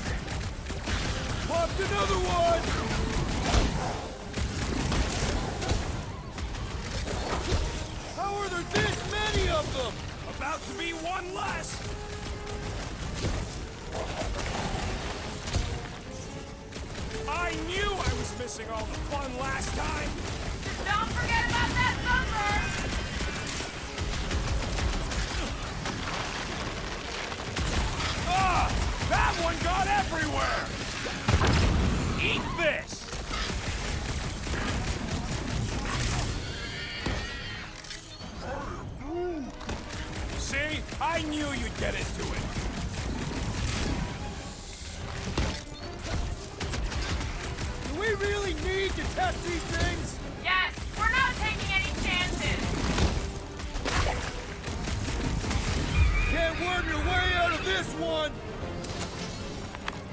Popped another one! How are there this many of them? About to be one less. I knew I was missing all the fun last time. Don't forget about that thumper. Ah! That one got everywhere! Eat this! See? I knew you'd get into it. Do we really need to test these things? Yes, we're not taking any chances. Can't worm your way out of this one!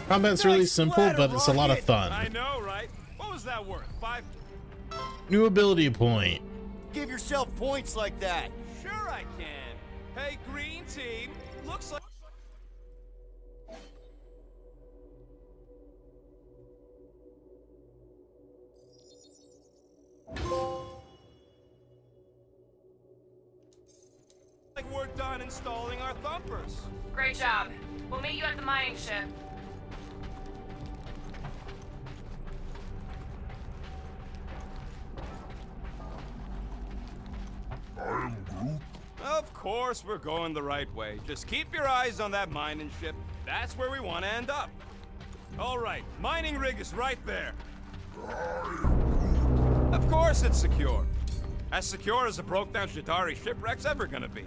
Combat's really simple, but it's a lot of fun. I know, right? What was that worth? Five? New ability point. Give yourself points like that! Hey, green team, looks like... we're done installing our thumpers. Great job. We'll meet you at the mining ship. Of course we're going the right way. Just keep your eyes on that mining ship. That's where we want to end up. All right, mining rig is right there. Of course it's secure. As secure as a broke-down Chitauri shipwreck's ever gonna be.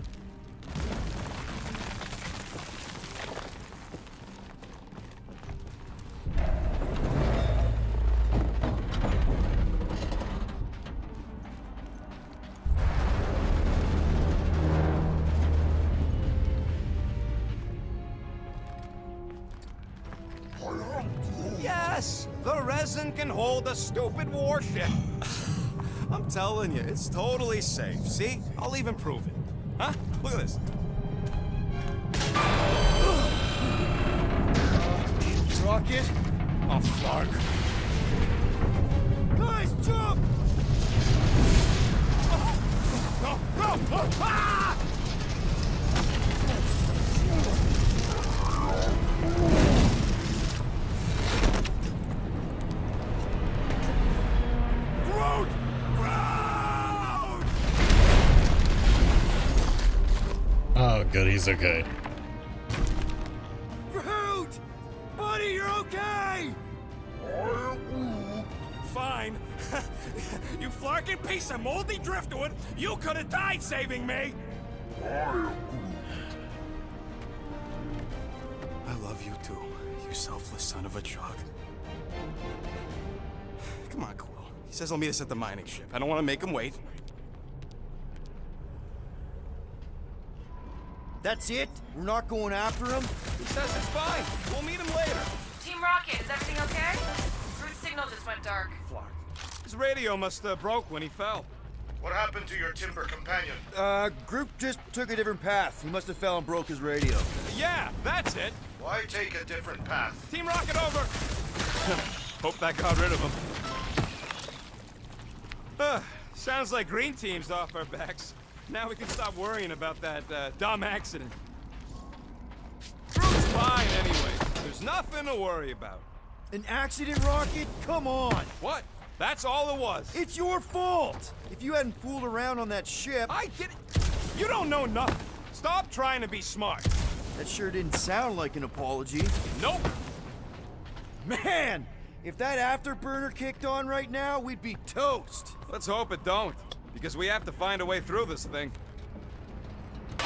A stupid warship. I'm telling you, it's totally safe. See? I'll even prove it. Huh? Look at this. Rocket? Oh, fuck. Guys, jump! No, no! Ah! He's okay. Groot! Buddy, you're okay! Fine. you flarkin' piece of moldy driftwood, you could have died saving me! I love you too, you selfless son of a truck. Come on, Quill. He says he'll meet us at the mining ship. I don't want to make him wait. That's it? We're not going after him? He says it's fine. We'll meet him later. Team Rocket, is everything okay? Groot's signal just went dark. Flark. His radio must have broke when he fell. What happened to your timber companion? Uh, Groot just took a different path. He must have fell and broke his radio. Yeah, that's it. Why take a different path? Team Rocket over! Hope that got rid of him. Uh, sounds like Green Team's off our backs. Now we can stop worrying about that uh, dumb accident. Groot's fine anyway. There's nothing to worry about. An accident, Rocket? Come on! What? That's all it was. It's your fault! If you hadn't fooled around on that ship... I didn't... You don't know nothing. Stop trying to be smart. That sure didn't sound like an apology. Nope. Man! If that afterburner kicked on right now, we'd be toast! Let's hope it don't, because we have to find a way through this thing.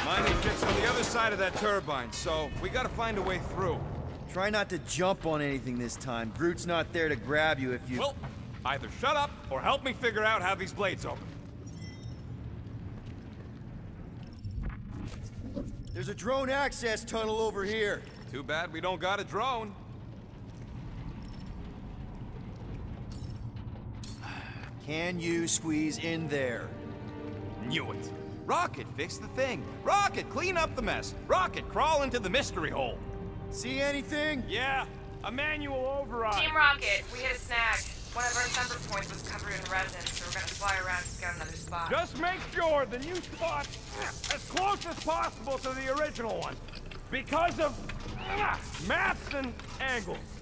Mining ship's on the other side of that turbine, so we gotta find a way through. Try not to jump on anything this time. Groot's not there to grab you if you... Well, either shut up or help me figure out how these blades open. There's a drone access tunnel over here. Too bad we don't got a drone. Can you squeeze in there? Knew it. Rocket, fix the thing. Rocket, clean up the mess. Rocket, crawl into the mystery hole. See anything? Yeah, a manual override. Team Rocket, we hit a snag. One of our thumper points was covered in resin, so we're gonna fly around to scout another spot. Just make sure the new spot as close as possible to the original one. Because of maths and angles.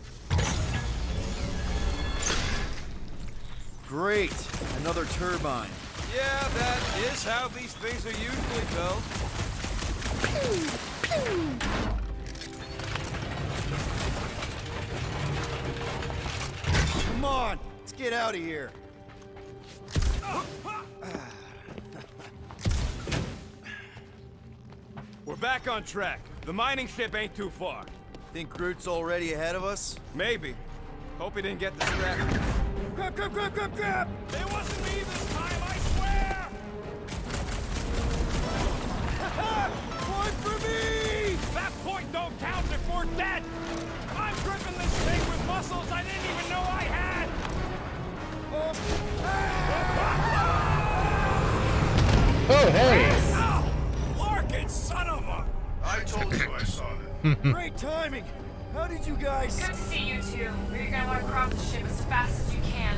Great. Another turbine. Yeah, that is how these things are usually built. Come on, let's get out of here. We're back on track. The mining ship ain't too far. Think Groot's already ahead of us? Maybe. Hope he didn't get distracted. Grab, grab, grab, grab, grab! It wasn't me this time, I swear! One for me! That point don't count if we're dead. I'm gripping this thing with muscles I didn't even know I had. Oh, hey! Ow! Larkin, son of a... I told you I saw that. Great timing. How did you guys... Good to see you two. We're gonna want to cross the ship as fast as you can.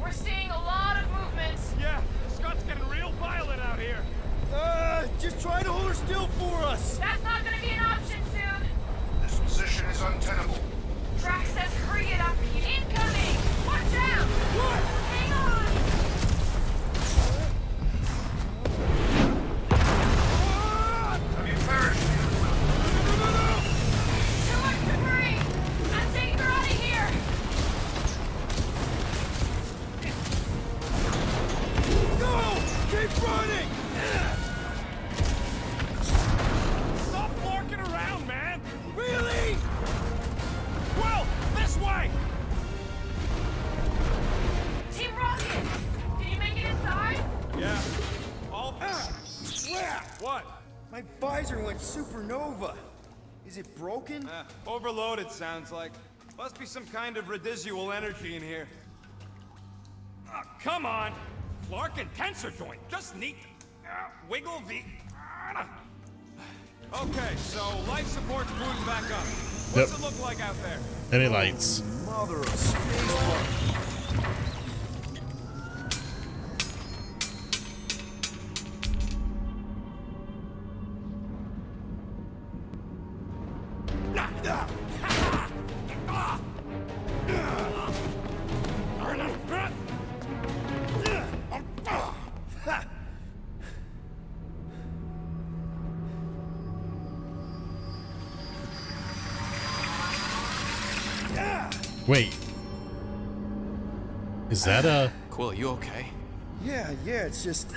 We're seeing a lot of movement. Yeah, Scott's getting real violent out here. Uh, just try to hold her still for us. That's not gonna be an option soon. This position is untenable. Drax says hurry it up. Incoming! Watch out! What? Overloaded sounds like. Must be some kind of residual energy in here. Ah, come on! Flark and tensor joint, just neat. Uh, wiggle the. Ah. Okay, so life support's booting back up. What's Yep. it look like out there? Any lights? Mother of space. That a... Quill, you okay? Yeah, yeah, it's just.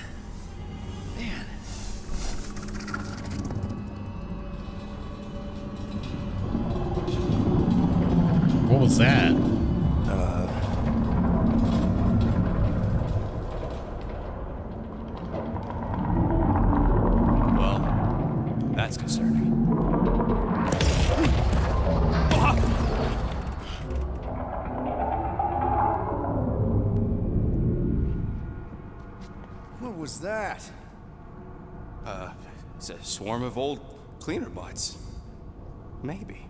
Maybe.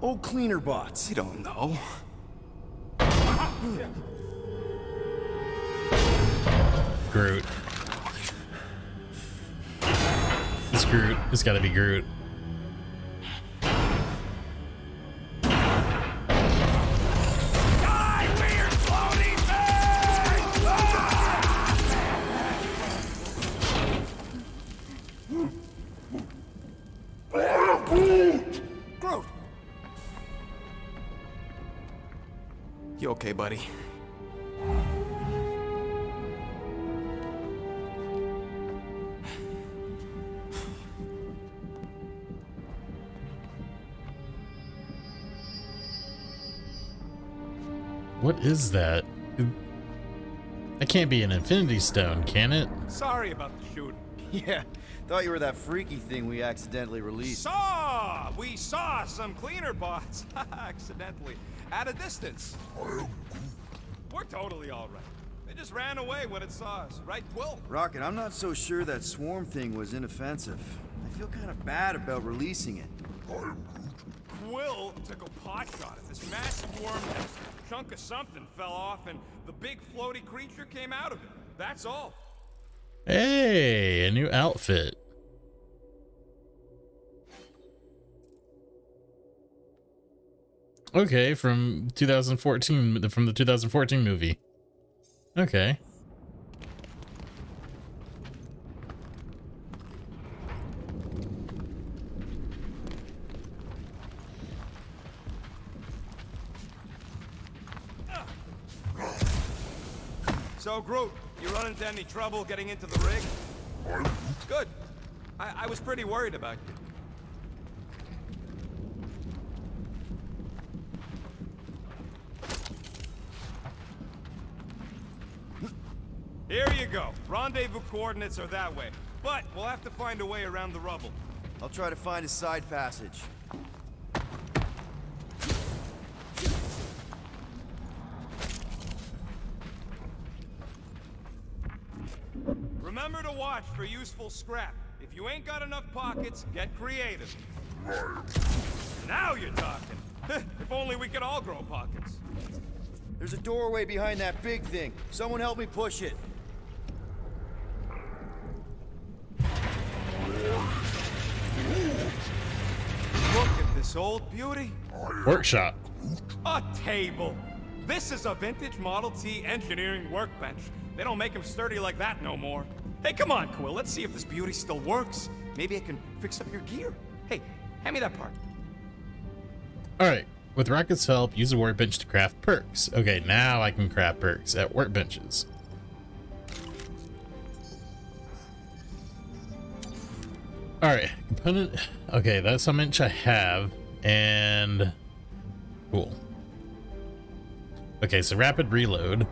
Old cleaner bots. You don't know. Groot. It's Groot. It's gotta be Groot. Buddy? What is that? That can't be an Infinity Stone, can it? Sorry about the shooting. Yeah, thought you were that freaky thing we accidentally released. Saw! We saw some cleaner bots. Accidentally. At a distance. We're totally alright. They just ran away when it saw us. Right, Quill? Rocket, I'm not so sure that swarm thing was inoffensive. I feel kind of bad about releasing it. Quill took a pot shot at this massive worm nest. A chunk of something fell off and the big floaty creature came out of it. That's all. Hey, a new outfit. Okay, from 2014, from the 2014 movie. Okay. So, Groot, you run into any trouble getting into the rig? Good. I, I was pretty worried about you. Here you go. Rendezvous coordinates are that way. But we'll have to find a way around the rubble. I'll try to find a side passage. Remember to watch for useful scrap. If you ain't got enough pockets, get creative. Now you're talking. if only we could all grow pockets. There's a doorway behind that big thing. Someone help me push it. Look at this old beauty. Workshop. A table. This is a vintage Model T engineering workbench. They don't make them sturdy like that no more. Hey, come on, Quill. Let's see if this beauty still works. Maybe I can fix up your gear. Hey, hand me that part. Alright, with Rocket's help, use a workbench to craft perks. Okay, now I can craft perks at workbenches. All right, component. Okay, that's how much I have, and cool. Okay, so rapid reload.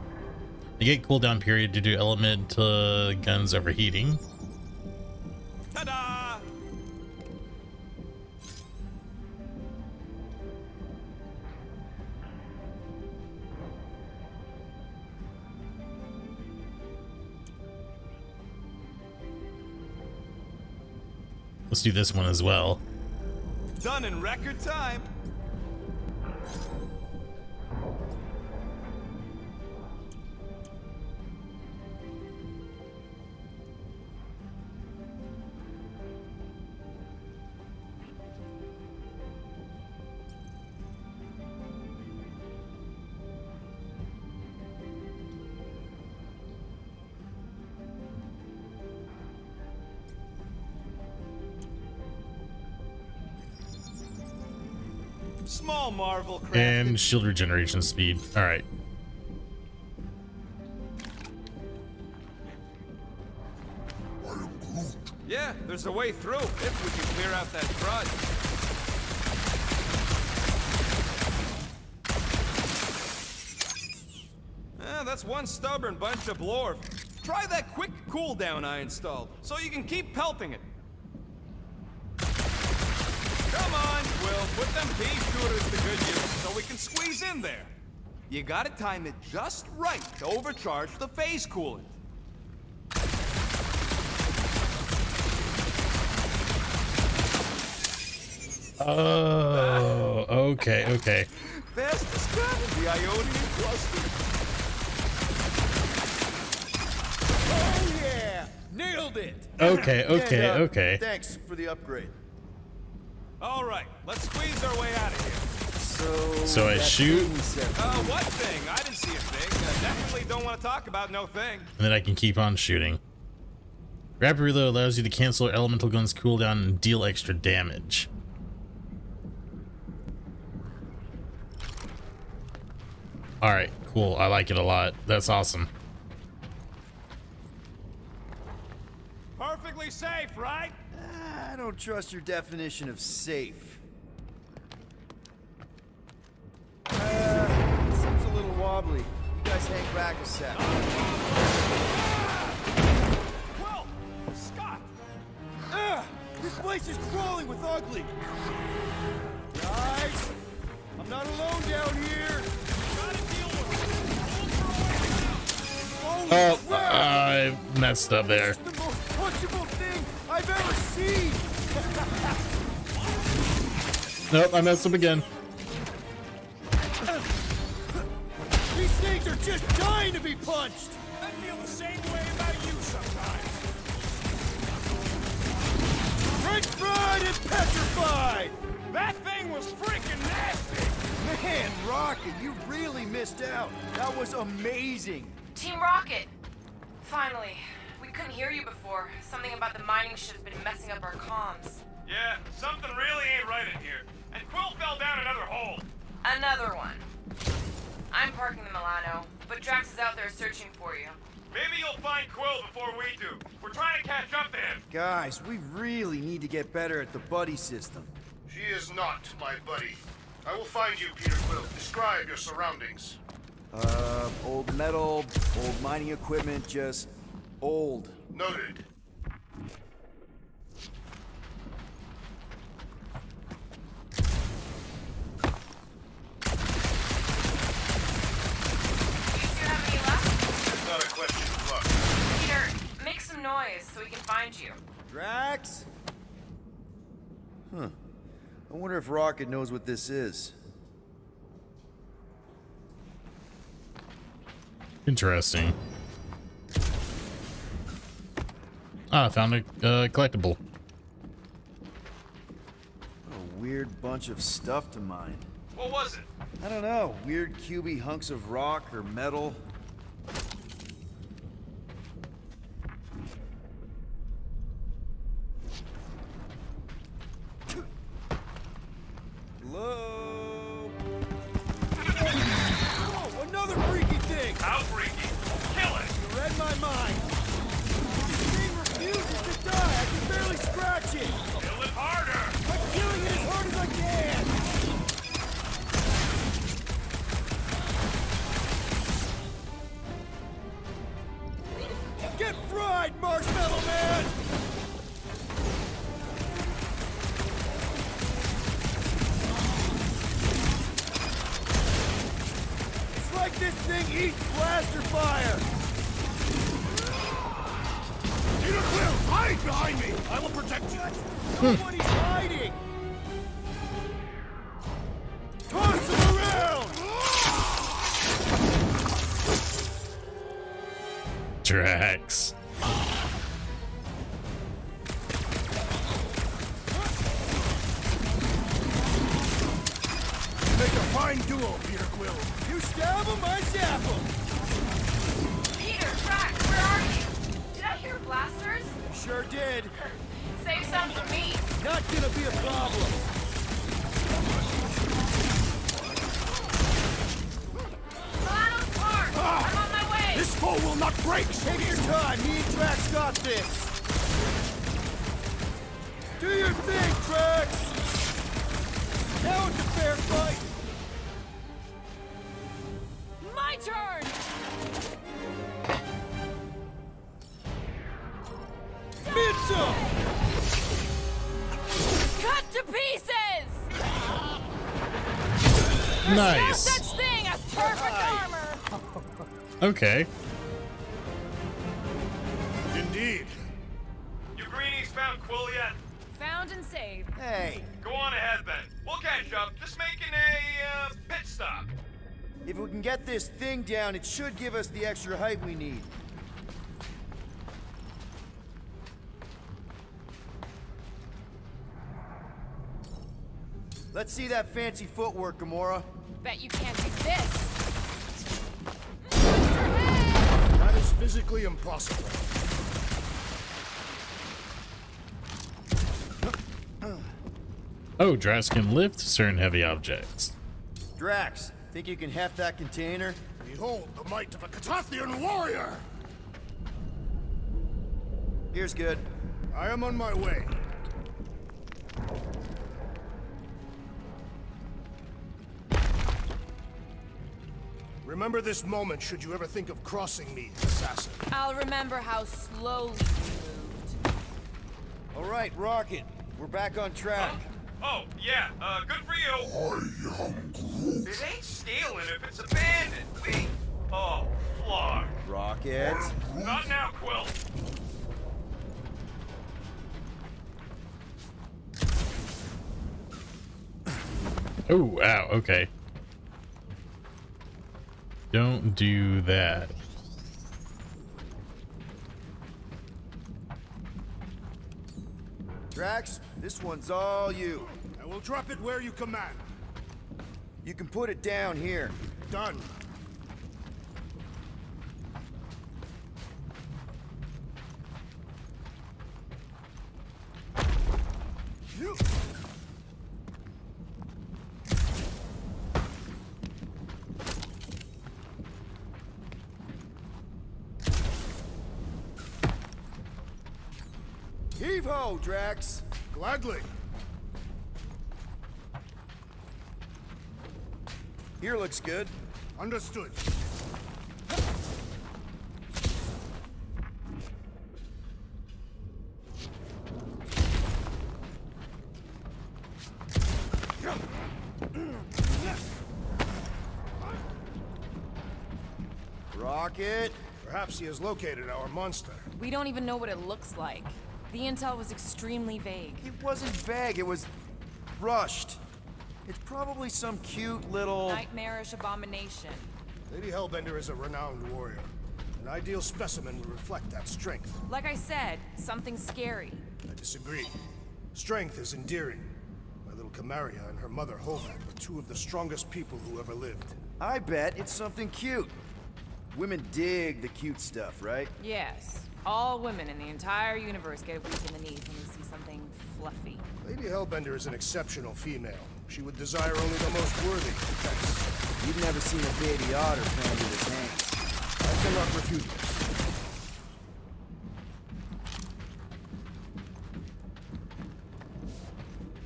You get cooldown period due to element uh, guns overheating. Ta-da! Let's do this one as well. Done in record time. Small marvel craft. And shield regeneration speed. All right. Yeah, there's a way through if we can clear out that crud. Eh, that's one stubborn bunch of blorf. Try that quick cooldown I installed, so you can keep pelting it. Come on, Quill, put them pea shooters to good use so we can squeeze in there. You gotta time it just right to overcharge the phase coolant. Oh, okay, okay. Fastest gun in the Ionian cluster. Oh yeah! Nailed it! Okay, okay, And, okay. Thanks for the upgrade. All right, let's squeeze our way out of here. So. So I shoot? thing Uh, for what thing? I didn't see a thing. Uh, definitely don't want to talk about no thing. And then I can keep on shooting. Rapid reload allows you to cancel elemental guns cooldown and deal extra damage. Alright, cool. I like it a lot. That's awesome. Perfectly safe, right? I don't trust your definition of safe. Uh, seems a little wobbly. You guys hang back a sec. Well, Scott. Ah! This place is crawling with ugly! Guys! I'm not alone down here! Gotta deal with Holy Oh! I messed up there. This is the most punchable thing I've ever seen! Nope, I messed up again. Things are just dying to be punched! I feel the same way about you sometimes. French fried and petrified! That thing was freaking nasty. Man, Rocket, you really missed out. That was amazing. Team Rocket! Finally. We couldn't hear you before. Something about the mining ship's been messing up our comms. Yeah, something really ain't right in here. And Quill fell down another hole. Another one. I'm parking the Milano, but Drax is out there searching for you. Maybe you'll find Quill before we do. We're trying to catch up to him. Guys, we really need to get better at the buddy system. She is not my buddy. I will find you, Peter Quill. Describe your surroundings. Uh, old metal, old mining equipment, just old. Noted. Do you have any left? It's not a question of luck. Peter, make some noise so we can find you. Drax? Huh. I wonder if Rocket knows what this is. Interesting. Ah, I found a uh, collectible. What a weird bunch of stuff to mine. What was it? I don't know. Weird cubey hunks of rock or metal. Nice. Thing as perfect armor! Okay. Indeed. You greenies found Quill yet? Found and saved. Hey, Go on ahead then. We'll catch up. Just making a uh, pit stop. if we can get this thing down, it should give us the extra height we need. Let's see that fancy footwork, Gamora. Bet you can't do this. That is physically impossible. Oh, Drax can lift certain heavy objects. Drax, think you can heft that container? Behold the might of a Catathian warrior! Here's good. I am on my way. Remember this moment should you ever think of crossing me, assassin. I'll remember how slowly you moved. All right, Rocket. We're back on track. Oh, yeah, uh, good for you. It ain't stealing if it's abandoned. We... Oh, Flark. Rocket. Not now, Quill. Oh, wow, okay. Don't do that. Drax, this one's all you. I will drop it where you command. You can put it down here. Done. You- Heave ho, Drax. Gladly. Here looks good. Understood. Rocket. Perhaps he has located our monster. We don't even know what it looks like. The intel was extremely vague. It wasn't vague, it was rushed. It's probably some cute little. Nightmarish abomination. Lady Hellbender is a renowned warrior. An ideal specimen would reflect that strength. Like I said, something scary. I disagree. Strength is endearing. My little Kamaria and her mother Hovat were two of the strongest people who ever lived. I bet it's something cute. Women dig the cute stuff, right? Yes. All women in the entire universe get weak in the knees when they see something fluffy. Lady Hellbender is an exceptional female. She would desire only the most worthy to. You've never seen a baby otter found in his hands. I cannot refute this.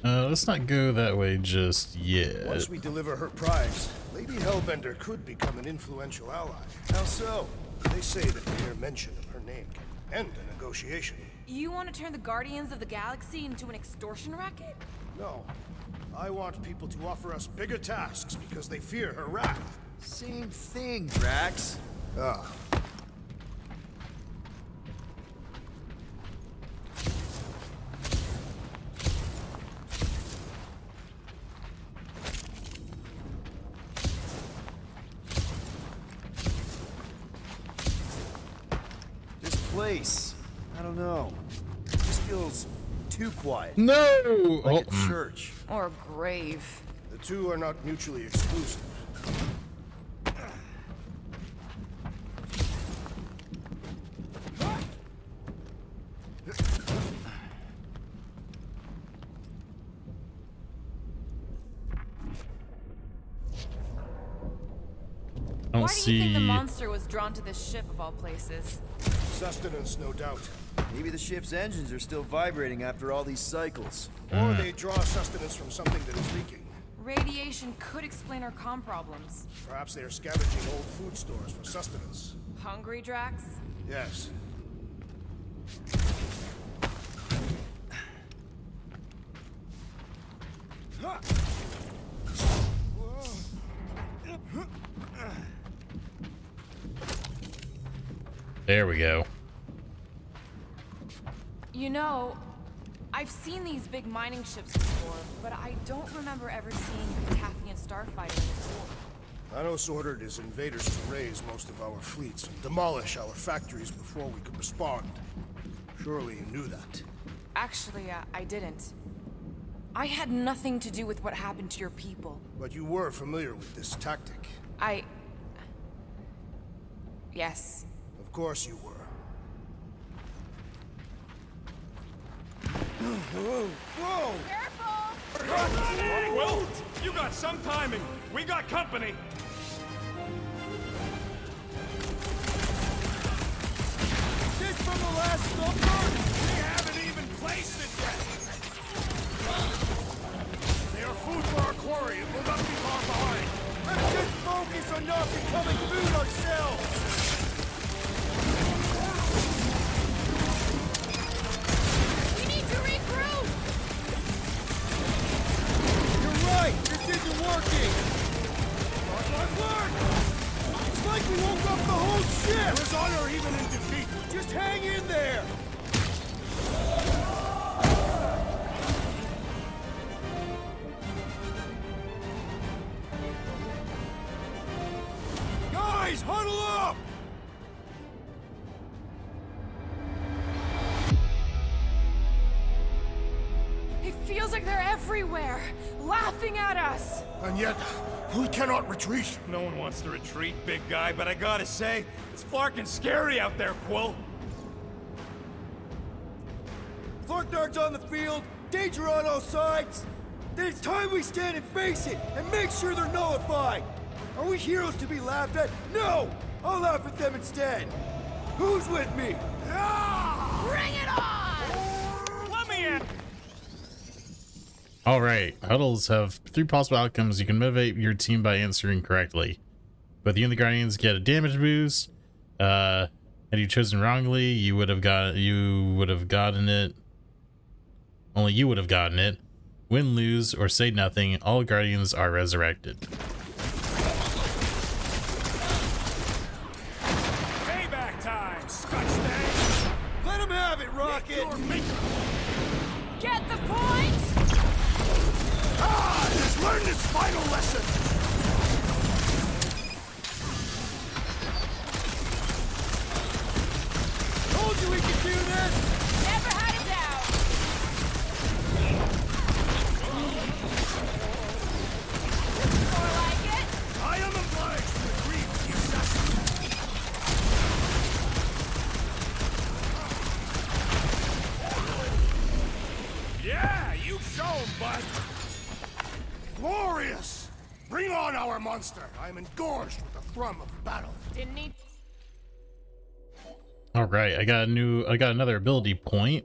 Uh, let's not go that way just yet. Once we deliver her prize, Lady Hellbender could become an influential ally. How so? They say that mere mention of her name can end a negotiation. You want to turn the Guardians of the Galaxy into an extortion racket? No. I want people to offer us bigger tasks because they fear her wrath. Same thing, Drax. Ah. Quiet. No! Like Oh, a church. Or a grave? The two are not mutually exclusive. I don't Why do you think the monster was drawn to this ship of all places? Sustenance, no doubt. Maybe the ship's engines are still vibrating after all these cycles. Or mm. they draw sustenance from something that is leaking. Radiation could explain our comm problems. Perhaps they are scavenging old food stores for sustenance. Hungry, Drax? Yes. There we go. You know, I've seen these big mining ships before, but I don't remember ever seeing a Cathian starfighter before. Thanos ordered his invaders to raise most of our fleets and demolish our factories before we could respond. Surely you knew that. Actually, uh, I didn't. I had nothing to do with what happened to your people. But you were familiar with this tactic. I... Yes. Of course you were. Whoa! Well, you got some timing. We got company. This from the last number? We haven't even placed it yet. They are food for our quarry and will not be far behind. Let's just focus on not becoming food ourselves! Isn't working! Not my work! It's like we woke up the whole ship! There is honor even in defeat. Just hang in there! Retreat. No one wants to retreat, big guy, but I gotta say, it's flarkin' scary out there, Quill. Flarknard's on the field, danger on all sides. Then it's time we stand and face it, and make sure they're nullified. Are we heroes to be laughed at? No! I'll laugh at them instead. Who's with me? Ah! Bring it on! All right. Huddles have three possible outcomes. You can motivate your team by answering correctly. But the Guardians get a damage boost. Uh, had you chosen wrongly, you would have got you would have gotten it. Only you would have gotten it. Win, lose, or say nothing. All Guardians are resurrected. Final lesson. Told you we could do this! Never had a doubt. More like it! I am obliged to agree with you, Sassy. Yeah, you show 'em, bud. Glorious! Bring on our monster. I am engorged with the thrum of battle. Didn't need All right, I got a new. I got another ability point.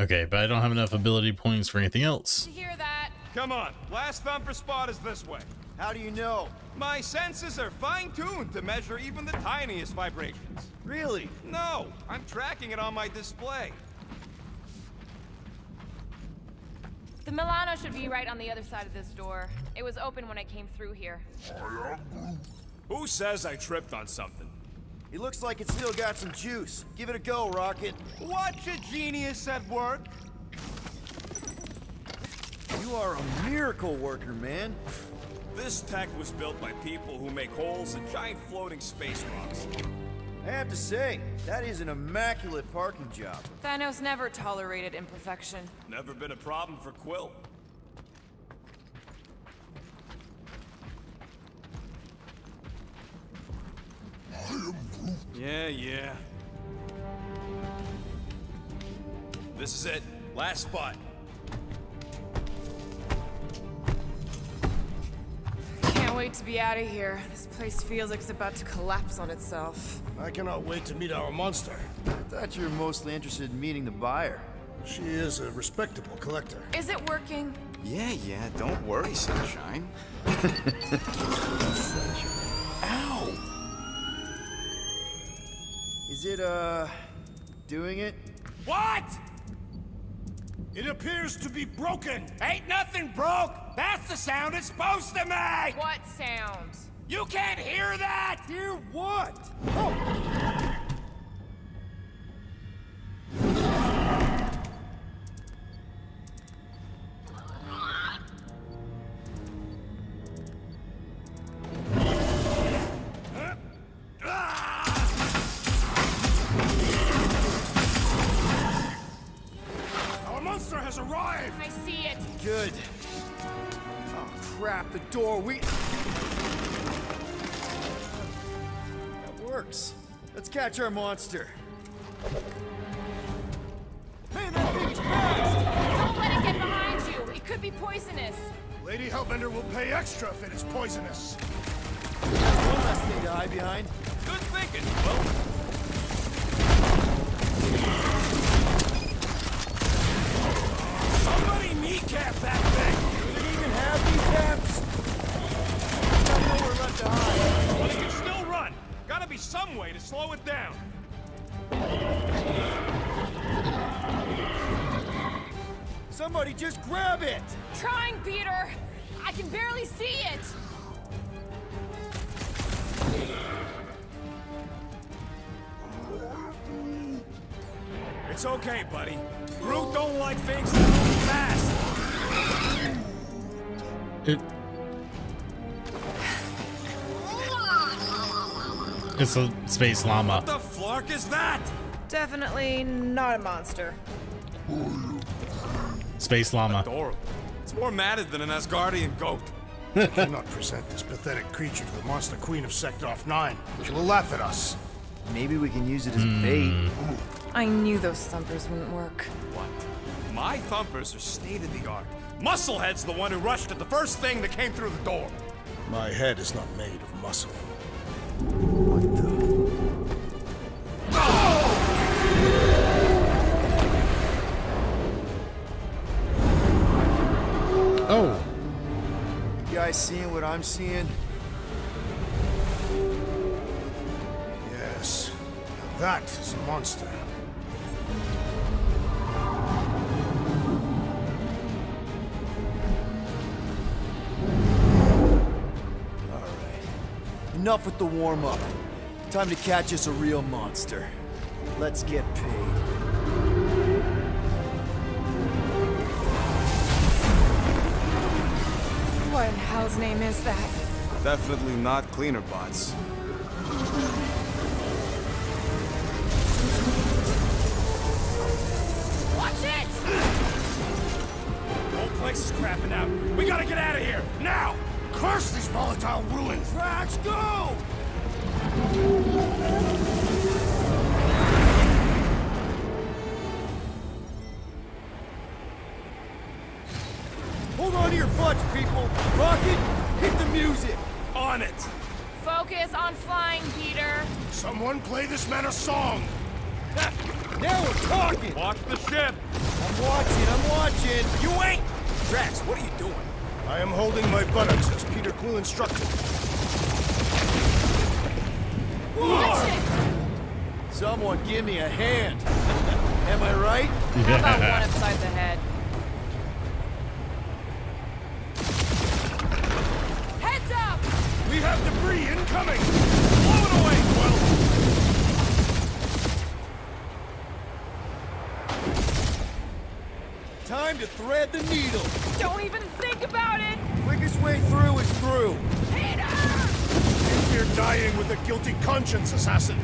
Okay, but I don't have enough ability points for anything else. Did hear that? Come on, last thumper spot is this way. How do you know? My senses are fine-tuned to measure even the tiniest vibrations. Really? No, I'm tracking it on my display. The Milano should be right on the other side of this door. It was open when I came through here. Who says I tripped on something? It looks like it's still got some juice. Give it a go, Rocket. Watch a genius at work. You are a miracle worker, man. This tech was built by people who make holes in giant floating space rocks. I have to say, that is an immaculate parking job. Thanos never tolerated imperfection. Never been a problem for Quill. Yeah, yeah. This is it. Last spot. Can't wait to be out of here. This place feels like it's about to collapse on itself. I cannot wait to meet our monster. I thought you were mostly interested in meeting the buyer. She is a respectable collector. Is it working? Yeah, yeah, don't worry, Sunshine. Ow! Is it, uh, doing it? What? It appears to be broken. Ain't nothing broke. That's the sound it's supposed to make. What sound? You can't hear that. Hear what? Our catch our monster. Man, that thing's fast! Don't let it get behind you. It could be poisonous. Lady Hellbender will pay extra if it is poisonous. One less thing to hide behind. Good thinking, Quill. Somebody kneecap that thing. Do they even have these caps? Got nowhere left to hide. But it can still run. Gotta be some way to slow it down. Somebody just grab it! Trying, Peter. I can barely see it. It's okay, buddy. Groot don't like things that move fast. It's a space llama. What the flark is that? Definitely not a monster. Space llama. Adorable. It's more matted than an Asgardian goat. We cannot present this pathetic creature to the monster queen of Sector 9. She will laugh at us. Maybe we can use it as bait. Hmm. I knew those thumpers wouldn't work. What? My thumpers are state of the art. Musclehead's the one who rushed at the first thing that came through the door. My head is not made of muscle. Oh, You guys seeing what I'm seeing? Yes. Now that is a monster. Enough with the warm-up. Time to catch us a real monster. Let's get paid. What in hell's name is that? Definitely not cleaner bots. Watch it! Whole place is crapping out. We gotta get out of here now. Curse these volatile ruins! Drax, go! Hold on to your butts, people! Rocket, hit the music! On it. Focus on flying, Peter. Someone play this man a song! Now we're talking! Watch the ship. I'm watching, I'm watching! You ain't. Drax, what are you doing? I am holding my buttocks as Peter Quill instructed. Someone give me a hand. Am I right? How about one upside the head? Heads up! We have debris incoming! Blow it away, Quill! Time to thread the needle. Don't even think about it! Quickest way through is through. You're dying with a guilty conscience, assassin.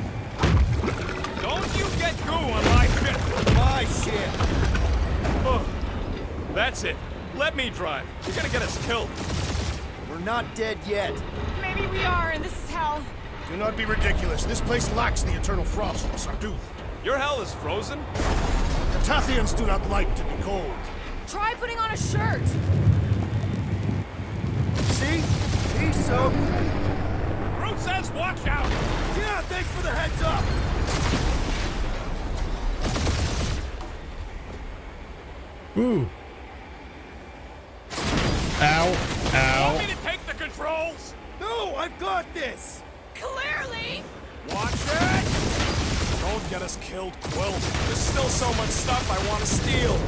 Don't you get goo on my ship! My shit. Oh, that's it. Let me drive. You're gonna get us killed. We're not dead yet. Maybe we are, and this is hell. Do not be ridiculous. This place lacks the eternal frost of Sarduth. Your hell is frozen? The Tathians do not like to be cold. Try putting on a shirt. See? He's so. Groot says watch out! Yeah, thanks for the heads up. Ooh. Ow. Ow. Want me to take the controls? No, I've got this. Clearly! Watch it! Don't get us killed, Quill. There's still so much stuff I want to steal.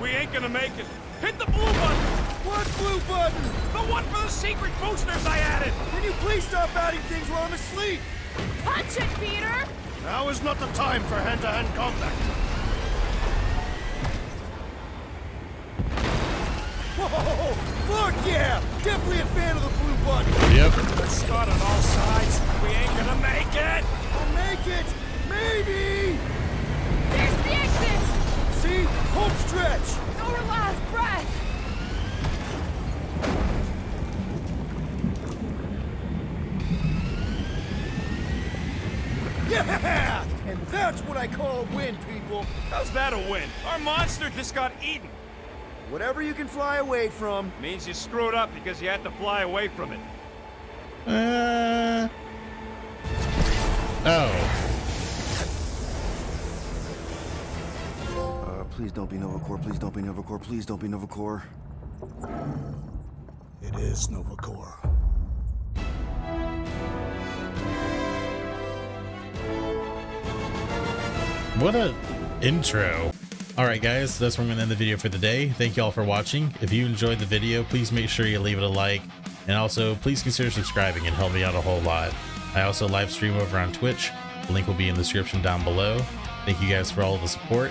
We ain't gonna make it. Hit the blue button! What blue button? The one for the secret boosters I added! Can you please stop adding things while I'm asleep? Punch it, Peter! Now is not the time for hand-to-hand combat. Whoa! Fuck yeah! Definitely a fan of the blue button. Yep. We're shot on all sides. We ain't gonna make it! I'll make it. Maybe. There's the exit! See? Home stretch. Our last breath! Yeah! And that's what I call a win, people. How's that a win? Our monster just got eaten. Whatever you can fly away from. Means you screwed up because you had to fly away from it. Uh. Oh. Please don't be Nova Corps. Please don't be Nova Corps. Please don't be Nova Corps. It is Nova Corps. What a intro. Alright guys, that's where I'm going to end the video for the day. Thank you all for watching. If you enjoyed the video, please make sure you leave it a like. And also, please consider subscribing. and help me out a whole lot. I also live stream over on Twitch. The link will be in the description down below. Thank you guys for all the support,